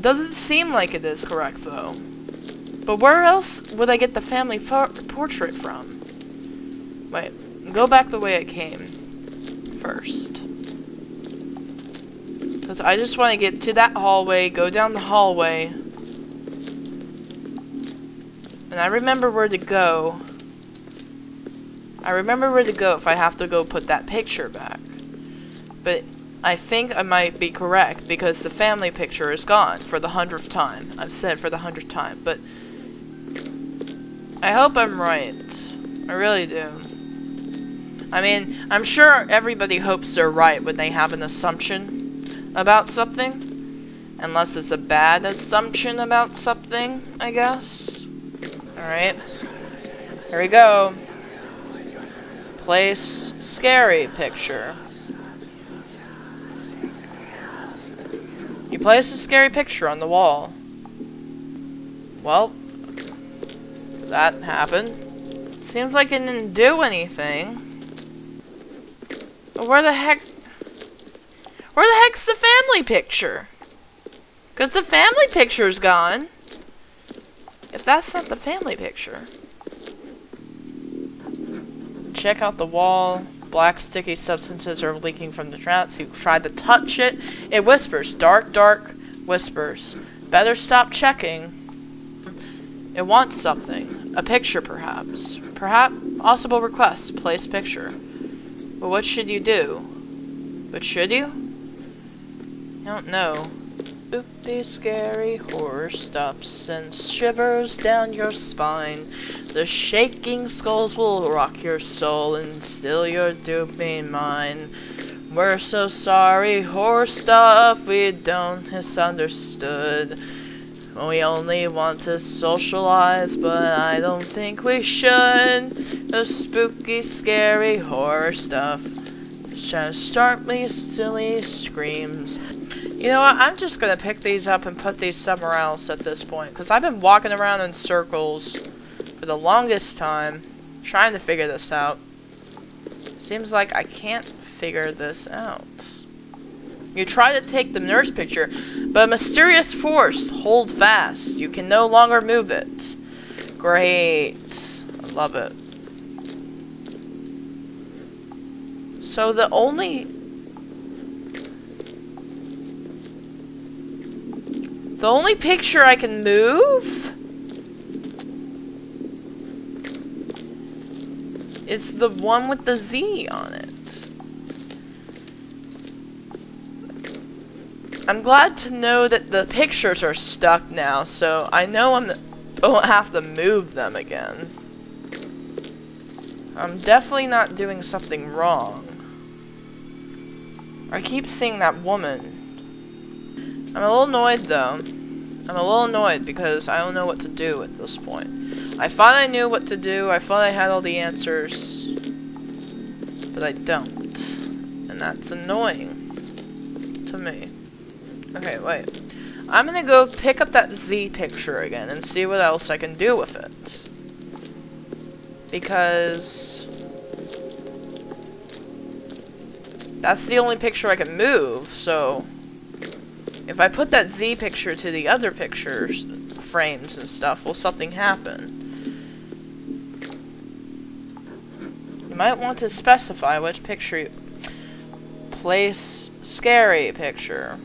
Doesn't seem like it is correct, though. But where else would I get the family portrait from? Wait, go back the way it came first. Because I just want to get to that hallway, go down the hallway. And I remember where to go. I remember where to go if I have to go put that picture back. But I think I might be correct because the family picture is gone for the hundredth time. I've said for the hundredth time, but I hope I'm right. I really do. I mean, I'm sure everybody hopes they're right when they have an assumption about something. Unless it's a bad assumption about something, I guess. Alright. Here we go. Place scary picture. You place a scary picture on the wall. Well, that happened. Seems like it didn't do anything. But where the heck... Where the heck's the family picture? Because the family picture's gone. If that's not the family picture. Check out the wall. Black sticky substances are leaking from the traps. You tried to touch it. It whispers. Dark, dark whispers. Better stop checking. It wants something. A picture, perhaps. Perhaps possible request. Place picture. But what should you do? But should you? I don't know. Spooky, scary horror stops and shivers down your spine. The shaking skulls will rock your soul and still your doom mind. We're so sorry, horror stuff we don't misunderstood. We only want to socialize, but I don't think we should. The spooky, scary horror stuff. Just start me silly screams. You know what? I'm just gonna pick these up and put these somewhere else at this point. Because I've been walking around in circles for the longest time trying to figure this out. Seems like I can't figure this out. You try to take the nurse picture, but a mysterious force hold fast. You can no longer move it. Great. I love it. So the only The only picture I can move is the one with the Z on it. I'm glad to know that the pictures are stuck now, so I know I won't have to move them again. I'm definitely not doing something wrong. I keep seeing that woman I'm a little annoyed though. I'm a little annoyed because I don't know what to do at this point. I thought I knew what to do, I thought I had all the answers, but I don't. And that's annoying to me. Okay, wait. I'm gonna go pick up that Z picture again and see what else I can do with it. Because... That's the only picture I can move, so... If I put that Z picture to the other pictures, frames and stuff, will something happen? You might want to specify which picture you... Place scary picture.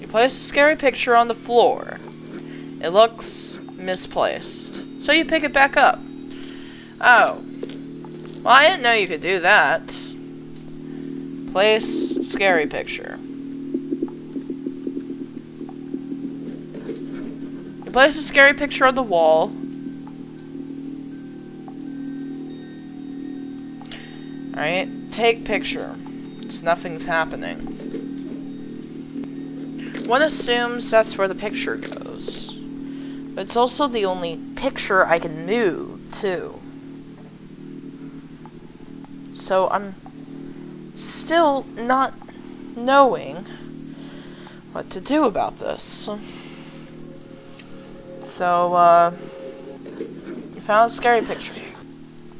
You place a scary picture on the floor. It looks misplaced. So you pick it back up. Oh. Well, I didn't know you could do that. Place scary picture. You place a scary picture on the wall. Alright, take picture. It's nothing's happening. One assumes that's where the picture goes. But it's also the only picture I can move, too. So I'm still not knowing what to do about this. So, uh, you found a scary picture.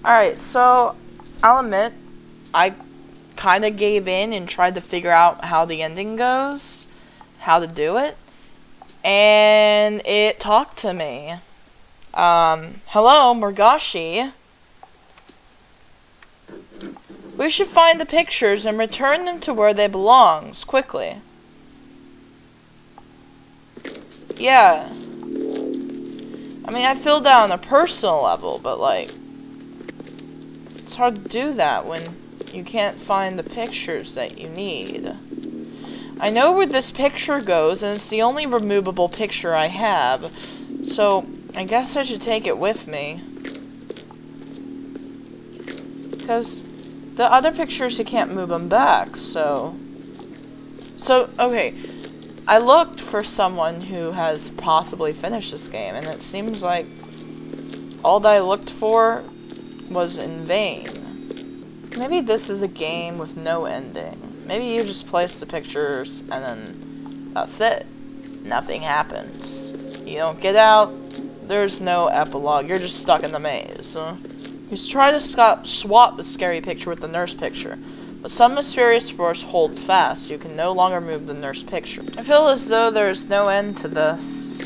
Alright, so I'll admit, I kind of gave in and tried to figure out how the ending goes how to do it, and it talked to me. Um, hello, Murgashi. We should find the pictures and return them to where they belong, quickly. Yeah. I mean, I feel that on a personal level, but, like, it's hard to do that when you can't find the pictures that you need. I know where this picture goes, and it's the only removable picture I have, so I guess I should take it with me. Because the other pictures, you can't move them back, so... So, okay, I looked for someone who has possibly finished this game, and it seems like all that I looked for was in vain. Maybe this is a game with no ending. Maybe you just place the pictures and then that's it. Nothing happens. You don't get out, there's no epilogue, you're just stuck in the maze. You try to swap the scary picture with the nurse picture, but some mysterious force holds fast. You can no longer move the nurse picture. I feel as though there's no end to this.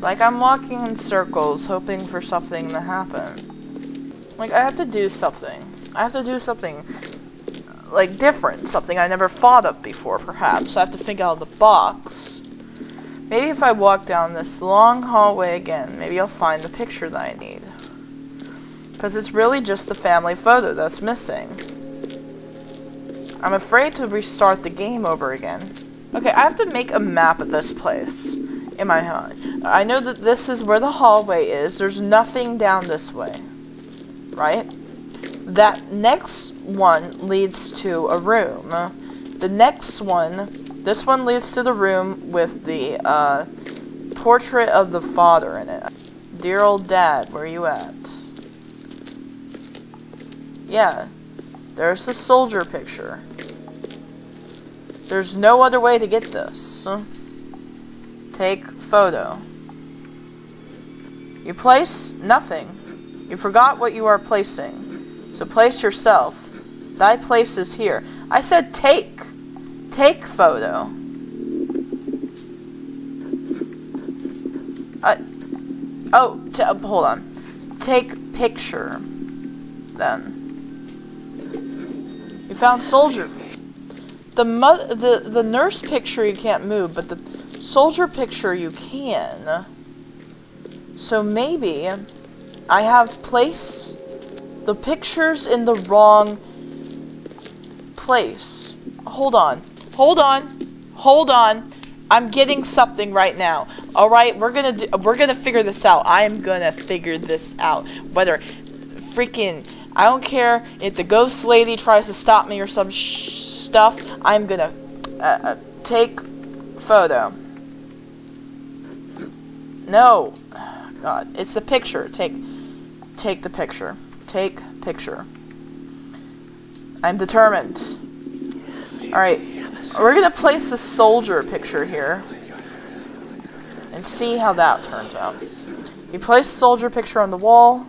Like I'm walking in circles, hoping for something to happen. Like I have to do something. I have to do something like different, something I never thought of before, perhaps. I have to think out of the box. Maybe if I walk down this long hallway again, maybe I'll find the picture that I need. Because it's really just the family photo that's missing. I'm afraid to restart the game over again. Okay, I have to make a map of this place in my head. I know that this is where the hallway is. There's nothing down this way. Right? that next one leads to a room. The next one, this one leads to the room with the uh, portrait of the father in it. Dear old dad, where are you at? Yeah, there's the soldier picture. There's no other way to get this. Take photo. You place nothing. You forgot what you are placing. So place yourself. Thy place is here. I said take. Take photo. Uh, oh, hold on. Take picture. Then. Found soldier. The, the the nurse picture you can't move, but the soldier picture you can. So maybe I have place the picture's in the wrong place. Hold on. Hold on. Hold on. I'm getting something right now. All right, we're gonna we're gonna figure this out. I am gonna figure this out. Whether freaking I don't care if the ghost lady tries to stop me or some stuff. I'm gonna uh, uh, take photo. No, God, it's the picture. Take, take the picture. Take picture. I'm determined. All right, we're gonna place the soldier picture here and see how that turns out. You place soldier picture on the wall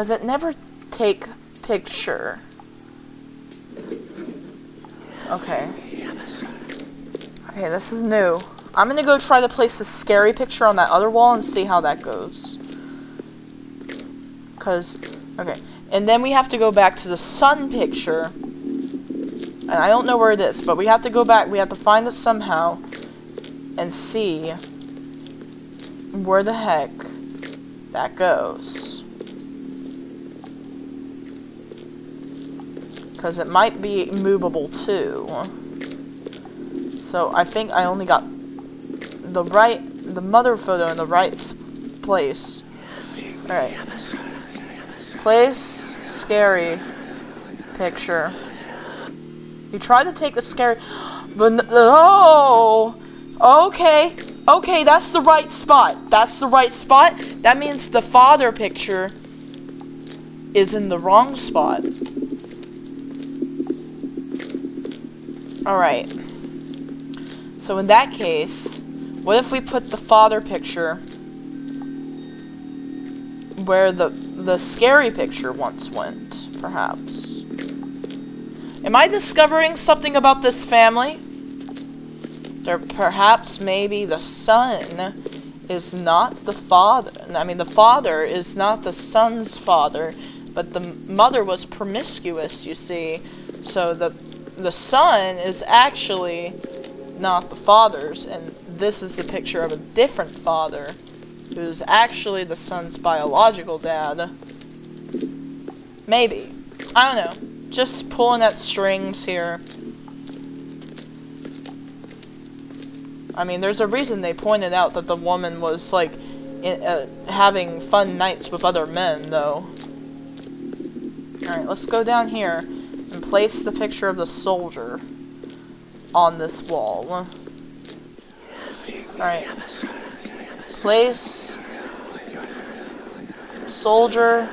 because it never take picture. Okay. Okay, this is new. I'm gonna go try to place the scary picture on that other wall and see how that goes. Cause, okay. And then we have to go back to the son picture. And I don't know where it is, but we have to go back. We have to find it somehow and see where the heck that goes. Because it might be movable too. So I think I only got the right, the mother photo in the right place. Alright. Place scary picture. You try to take the scary, but. Oh, okay, okay, that's the right spot. That's the right spot. That means the father picture is in the wrong spot. Alright. So in that case, what if we put the father picture where the the scary picture once went, perhaps? Am I discovering something about this family? There perhaps maybe the son is not the father. I mean the father is not the son's father, but the mother was promiscuous, you see. So the the son is actually not the father's, and this is a picture of a different father who's actually the son's biological dad. Maybe. I don't know. Just pulling at strings here. I mean, there's a reason they pointed out that the woman was, like, in, uh, having fun nights with other men, though. Alright, let's go down here place the picture of the soldier on this wall. Alright. Place soldier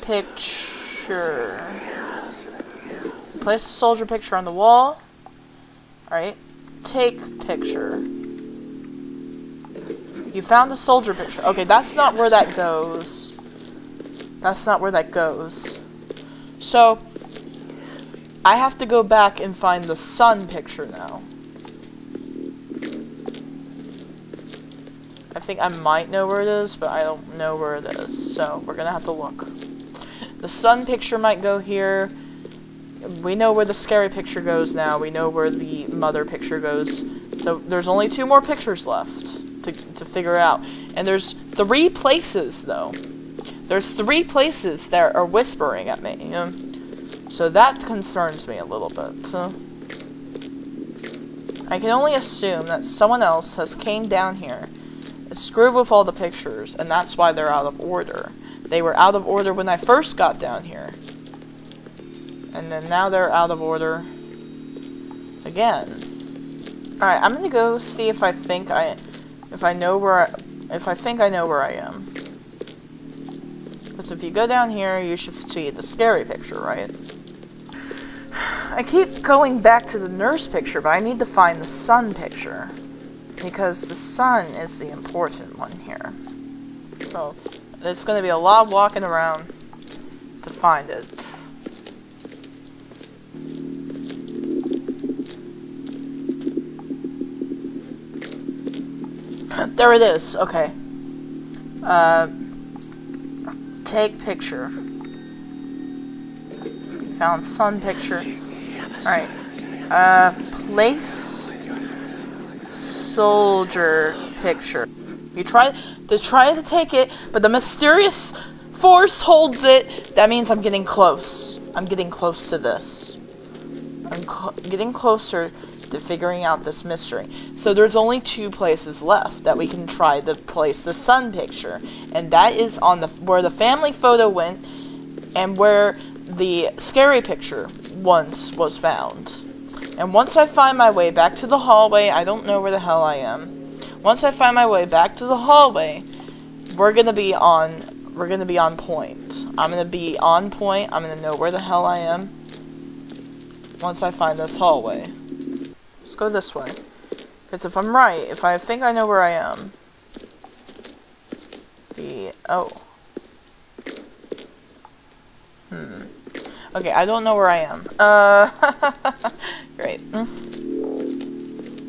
picture. Place the soldier picture on the wall. Alright. Take picture. You found the soldier picture. Okay, that's not where that goes. That's not where that goes. So, I have to go back and find the son picture now. I think I might know where it is, but I don't know where it is. So we're gonna have to look. The son picture might go here. We know where the scary picture goes now. We know where the mother picture goes. So there's only two more pictures left to, to figure out. And there's three places, though. There's three places that are whispering at me. You know? So that concerns me a little bit. I can only assume that someone else has came down here, screwed with all the pictures, and that's why they're out of order. They were out of order when I first got down here. And then now they're out of order again. Alright, I'm gonna go see if I think I if I know where I, if I think I know where I am. Because if you go down here, you should see the scary picture, right? I keep going back to the nurse picture, but I need to find the son picture. Because the son is the important one here. So, it's going to be a lot of walking around to find it. There it is. Okay. Uh, take picture. Found son picture. Alright. Uh, place soldier picture. You try to try to take it, but the mysterious force holds it. That means I'm getting close. I'm getting close to this. I'm cl getting closer to figuring out this mystery. So there's only two places left that we can try to place the son picture, and that is on the where the family photo went, and where the scary picture once was found. And once I find my way back to the hallway, I don't know where the hell I am. Once I find my way back to the hallway, we're gonna be on we're gonna be on point. I'm gonna be on point. I'm gonna know where the hell I am. Once I find this hallway. Let's go this way. Because if I'm right, if I think I know where I am. The oh. Hmm. Okay, I don't know where I am. Uh, great. Mm.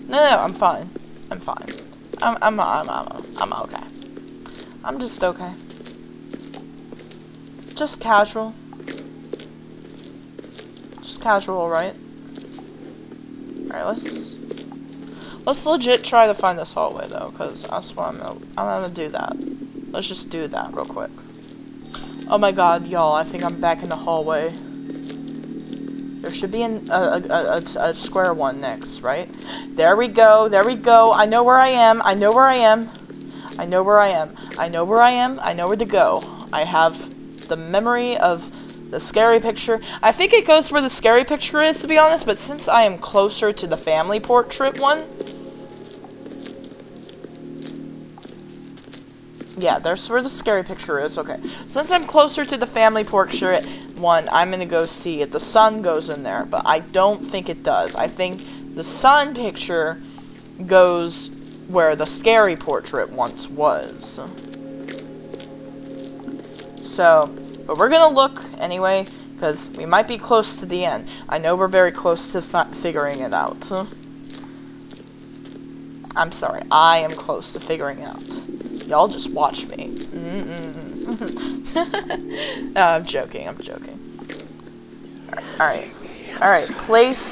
No, no, I'm fine. I'm fine. I'm, I'm, I'm, I'm, I'm okay. I'm just okay. Just casual. Just casual, right? Alright, let's... Let's legit try to find this hallway, though, because that's what I'm gonna... I'm gonna do that. Let's just do that real quick. Oh my god, y'all, I think I'm back in the hallway. There should be an, a, a, a, a, square one next, right? There we go, there we go. I know where I am, I know where I am. I know where I am. I know where I am, I know where to go. I have the memory of the scary picture. I think it goes where the scary picture is, to be honest, but since I am closer to the family portrait one, Yeah, there's where the scary picture is. Okay. Since I'm closer to the family portrait one, I'm going to go see if the son goes in there. But I don't think it does. I think the son picture goes where the scary portrait once was. So, but we're going to look anyway, because we might be close to the end. I know we're very close to figuring it out. I'm sorry, I am close to figuring out. Y'all just watch me. no, I'm joking. I'm joking. All right. All right. Place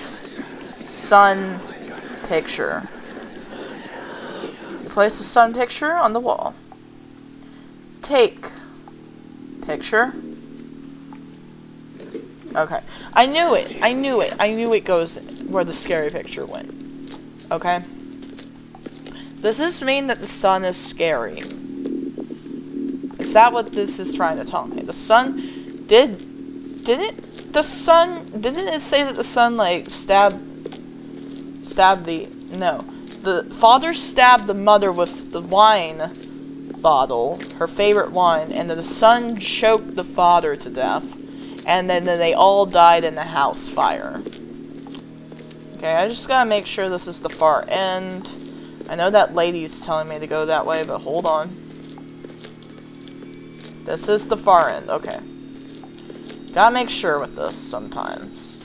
son picture. Place the son picture on the wall. Take picture. Okay. I knew it. I knew it. I knew it goes where the scary picture went. Okay? Does this mean that the son is scary? Is that what this is trying to tell me? The son did didn't the son didn't it say that the son like stabbed stabbed the no. The father stabbed the mother with the wine bottle, her favorite wine, and then the son choked the father to death. And then, then they all died in the house fire. Okay, I just gotta make sure this is the far end. I know that lady's telling me to go that way, but hold on. This is the far end, okay. Gotta make sure with this sometimes.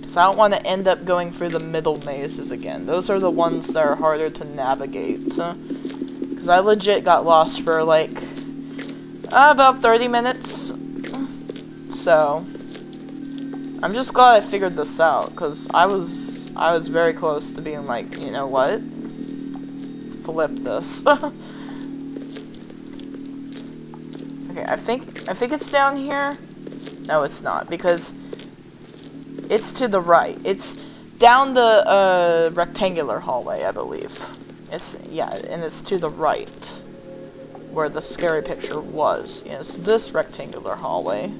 Because I don't want to end up going through the middle mazes again. Those are the ones that are harder to navigate. Because I legit got lost for like uh, about 30 minutes. So, I'm just glad I figured this out. Because I was I was very close to being like, you know what? Flip this. okay, I think I think it's down here. No, it's not because it's to the right. It's down the uh, rectangular hallway, I believe. It's yeah, and it's to the right where the scary picture was. It's this rectangular hallway,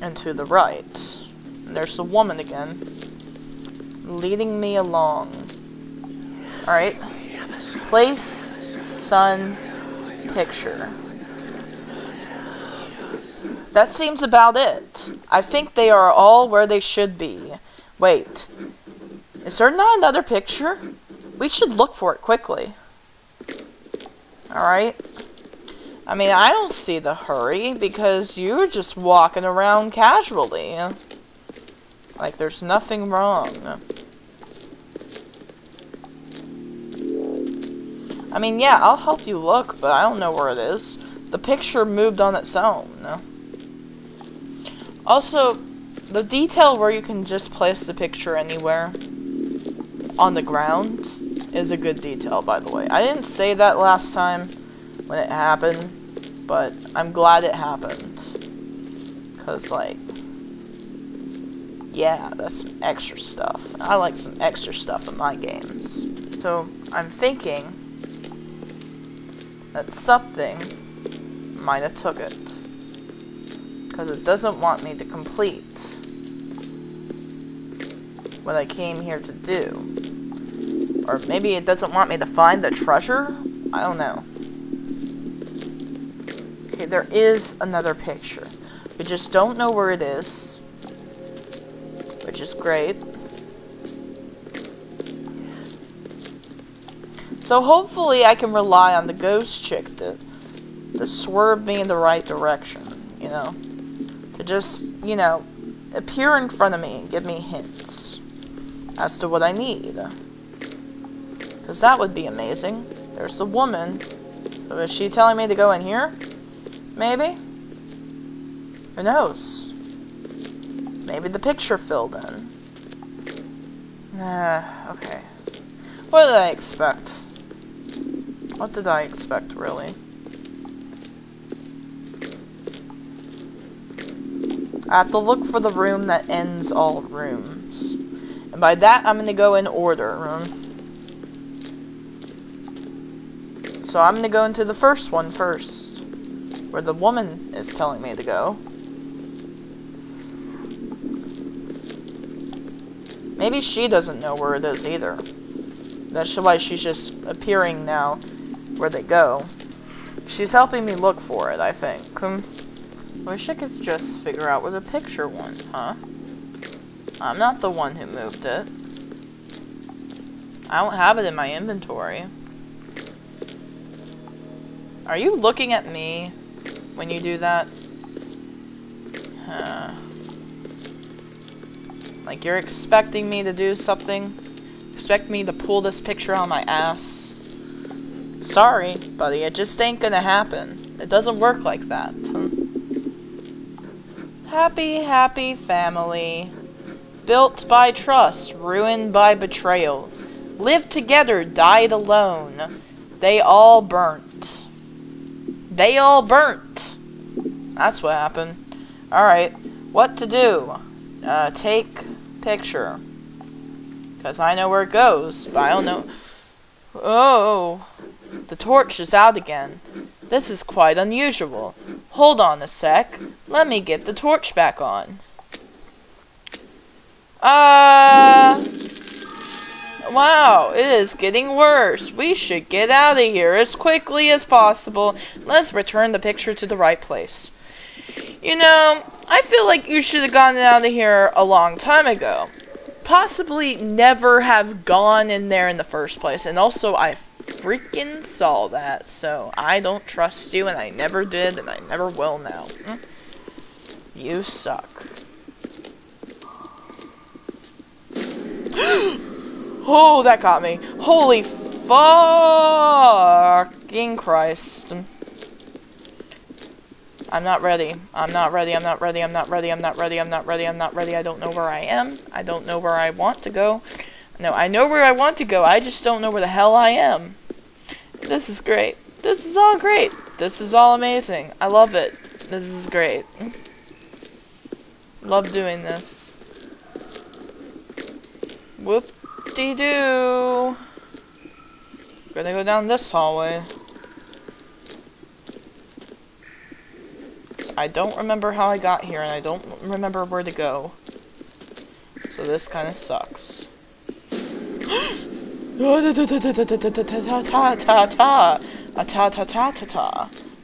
and to the right. There's the woman again leading me along. Alright. Place son picture. That seems about it. I think they are all where they should be. Wait. Is there not another picture? We should look for it quickly. Alright. I mean, I don't see the hurry because you're just walking around casually. Like, there's nothing wrong. I mean, yeah, I'll help you look, but I don't know where it is. The picture moved on its own. Also, the detail where you can just place the picture anywhere on the ground is a good detail, by the way. I didn't say that last time when it happened, but I'm glad it happened. Because, like, yeah, that's some extra stuff. I like some extra stuff in my games. So, I'm thinking that something might have took it. Because it doesn't want me to complete what I came here to do. Or maybe it doesn't want me to find the treasure? I don't know. Okay, there is another picture. We just don't know where it is. Which is great. So hopefully I can rely on the ghost chick to, to swerve me in the right direction, you know? To just, you know, appear in front of me and give me hints as to what I need. Because that would be amazing. There's the woman. is she telling me to go in here? Maybe? Who knows? Maybe the picture filled in. Ah, okay. What did I expect? What did I expect, really? I have to look for the room that ends all rooms. And by that, I'm going to go in order. So I'm to go into the first one first. Where the woman is telling me to go. Maybe she doesn't know where it is either. That's why she's just appearing now where they go. She's helping me look for it, I think. Um, wish I could just figure out where the picture went, huh? I'm not the one who moved it. I don't have it in my inventory. Are you looking at me when you do that? Huh. Like you're expecting me to do something? Expect me to pull this picture on my ass? Sorry, buddy, it just ain't gonna happen. It doesn't work like that. Happy, happy family. Built by trust, ruined by betrayal. Lived together, died alone. They all burnt. They all burnt. That's what happened. Alright, what to do? Uh, take picture. Because I know where it goes, but I don't know. Oh, the torch is out again. This is quite unusual. Hold on a sec. Let me get the torch back on. Uh... Wow, it is getting worse. We should get out of here as quickly as possible. Let's return the picture to the right place. You know, I feel like you should have gotten out of here a long time ago. Possibly never have gone in there in the first place. And also, I freaking saw that. So, I don't trust you, and I never did, and I never will now. Hmm? You suck. oh, that got me. Holy fucking Christ. I'm not ready. I'm not ready. I'm not ready. I'm not ready. I'm not ready. I'm not ready. I'm not ready. I don't know where I am. I don't know where I want to go. No, I know where I want to go. I just don't know where the hell I am. This is great. This is all great. This is all amazing. I love it. This is great. Love doing this. Whoop-de-doo. Gonna go down this hallway. I don't remember how I got here, and I don't remember where to go. So this kind of sucks.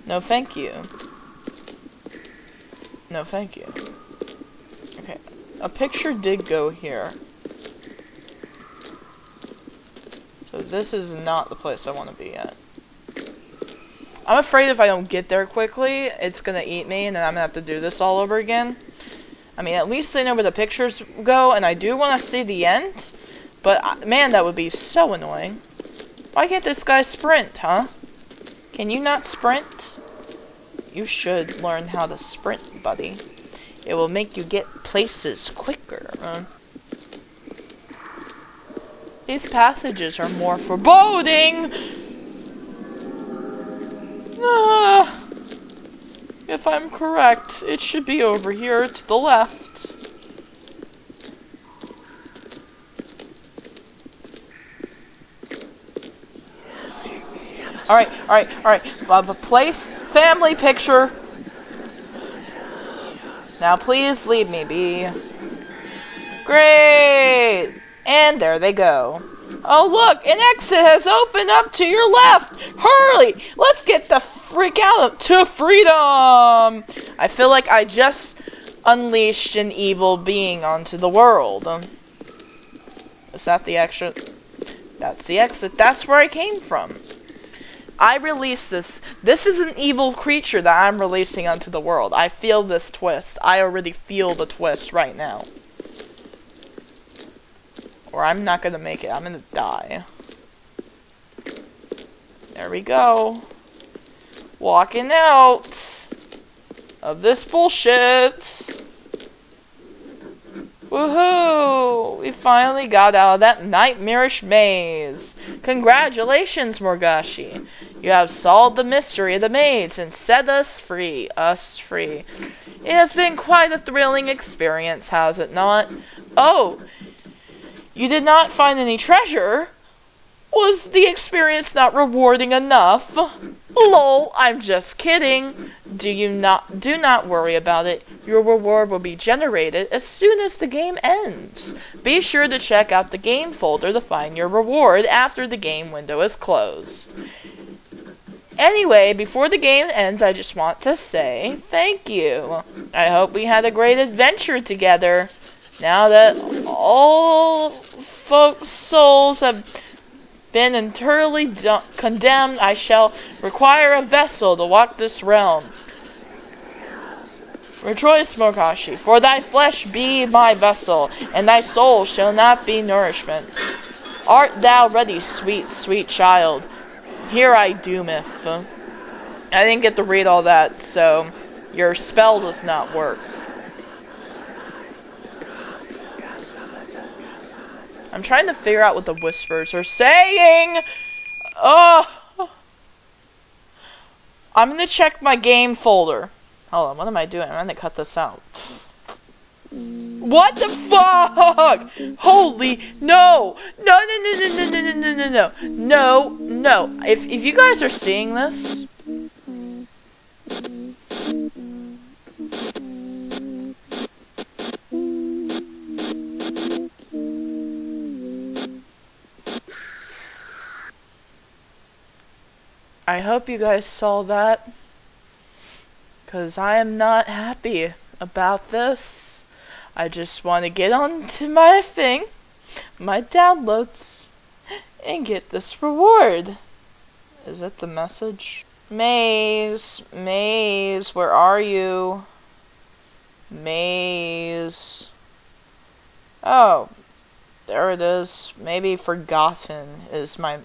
No, thank you. No, thank you. Okay. A picture did go here. This is not the place I want to be at. I'm afraid if I don't get there quickly, it's gonna eat me, and then I'm gonna have to do this all over again. I mean, at least I know where the pictures go, and I do want to see the end. But, uh, man, that would be so annoying. Why can't this guy sprint, huh? Can you not sprint? You should learn how to sprint, buddy. It will make you get places quicker. Uh, these passages are more foreboding! Ah, if I'm correct, it should be over here to the left. Alright, alright, alright. Uh, place, family picture. Now please leave me be. Great! And there they go. Oh look, an exit has opened up to your left! Hurry! Let's get the freak out of to freedom! I feel like I just unleashed an evil being onto the world. Is that the exit? That's the exit. That's where I came from. I release this. This is an evil creature that I'm releasing onto the world. I feel this twist. I already feel the twist right now. Or I'm not gonna make it. I'm gonna die. There we go. Walking out of this bullshit. Woohoo! We finally got out of that nightmarish maze. Congratulations, Morgashi. You have solved the mystery of the maze and set us free. Us free. It has been quite a thrilling experience, has it not? Oh, you did not find any treasure? Was the experience not rewarding enough? Lol, I'm just kidding. Do you not do not worry about it. Your reward will be generated as soon as the game ends. Be sure to check out the game folder to find your reward after the game window is closed. Anyway, before the game ends, I just want to say thank you. I hope we had a great adventure together. Now that all folks' souls have been entirely condemned, I shall require a vessel to walk this realm. Rejoice, Morgashi, for thy flesh be my vessel, and thy soul shall not be nourishment. Art thou ready, sweet, sweet child? Here I doometh. I didn't get to read all that, so your spell does not work. I'm trying to figure out what the whispers are saying. Oh. I'm gonna check my game folder. Hold on, what am I doing? I'm gonna cut this out. What the fuck? Holy no! No no no no no no no no no no no If if you guys are seeing this I hope you guys saw that. Because I am not happy about this. I just want to get on to my thing, my downloads, and get this reward. Is it the message? Maze, Maze, where are you? Maze. Oh, there it is. Maybe Forgotten is my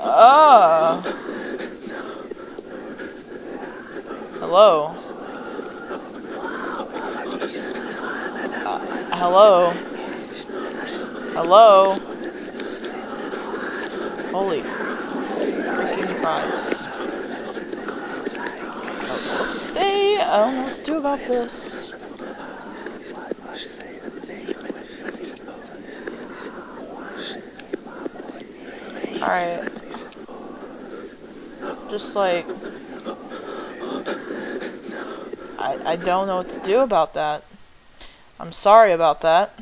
Oh. Hello. Uh, hello. Hello. Holy freaking Christ. what to say. I don't know what to do about this. Alright just like I I don't know what to do about that. I'm sorry about that.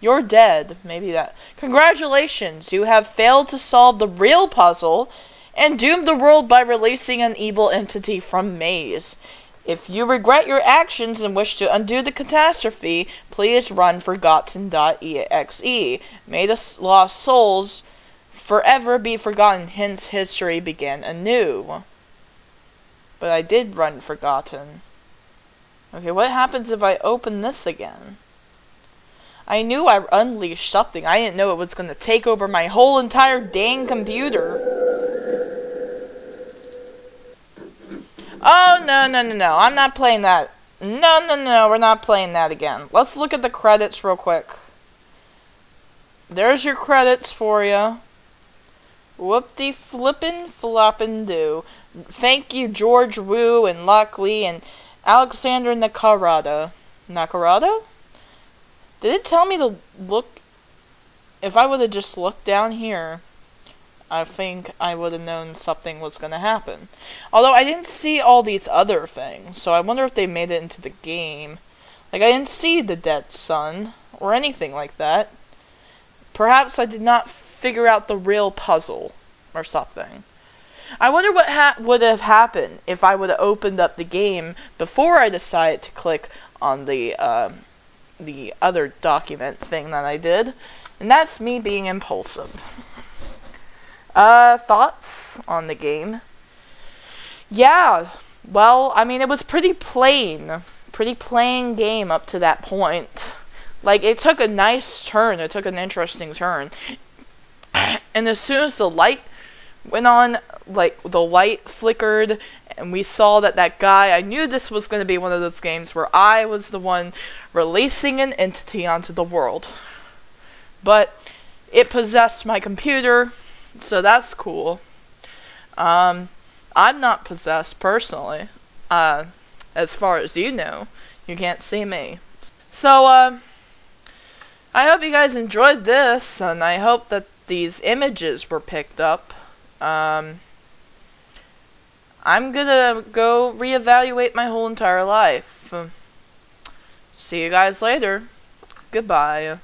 You're dead. Maybe that. Congratulations, you have failed to solve the real puzzle and doomed the world by releasing an evil entity from Maze. If you regret your actions and wish to undo the catastrophe, please run forgotten.exe. May the lost souls forever be forgotten, hence history began anew. But I did run forgotten. Okay, what happens if I open this again? I knew I unleashed something. I didn't know it was going to take over my whole entire dang computer. Oh, no, no, no, no. I'm not playing that. No, no, no. We're not playing that again. Let's look at the credits real quick. There's your credits for you. Whoop-de flippin' floppin' do. Thank you, George Wu and Lockley and Alexander Nakarada. Nakarada? Did it tell me to look? If I would have just looked down here, I think I would have known something was going to happen. Although I didn't see all these other things, so I wonder if they made it into the game. Like, I didn't see the dead son or anything like that. Perhaps I did not figure out the real puzzle, or something. I wonder what ha- would have happened if I would have opened up the game before I decided to click on the uh, the other document thing that I did, and that's me being impulsive. Uh, thoughts on the game? Yeah, well, I mean, it was pretty plain, pretty plain game up to that point. Like, it took a nice turn, it took an interesting turn. and as soon as the light went on, like, the light flickered, and we saw that that guy, I knew this was going to be one of those games where I was the one releasing an entity onto the world. But it possessed my computer, so that's cool. Um, I'm not possessed personally. Uh, as far as you know, you can't see me. So, uh, I hope you guys enjoyed this, and I hope that these images were picked up. Um, I'm gonna go reevaluate my whole entire life. See you guys later. Goodbye.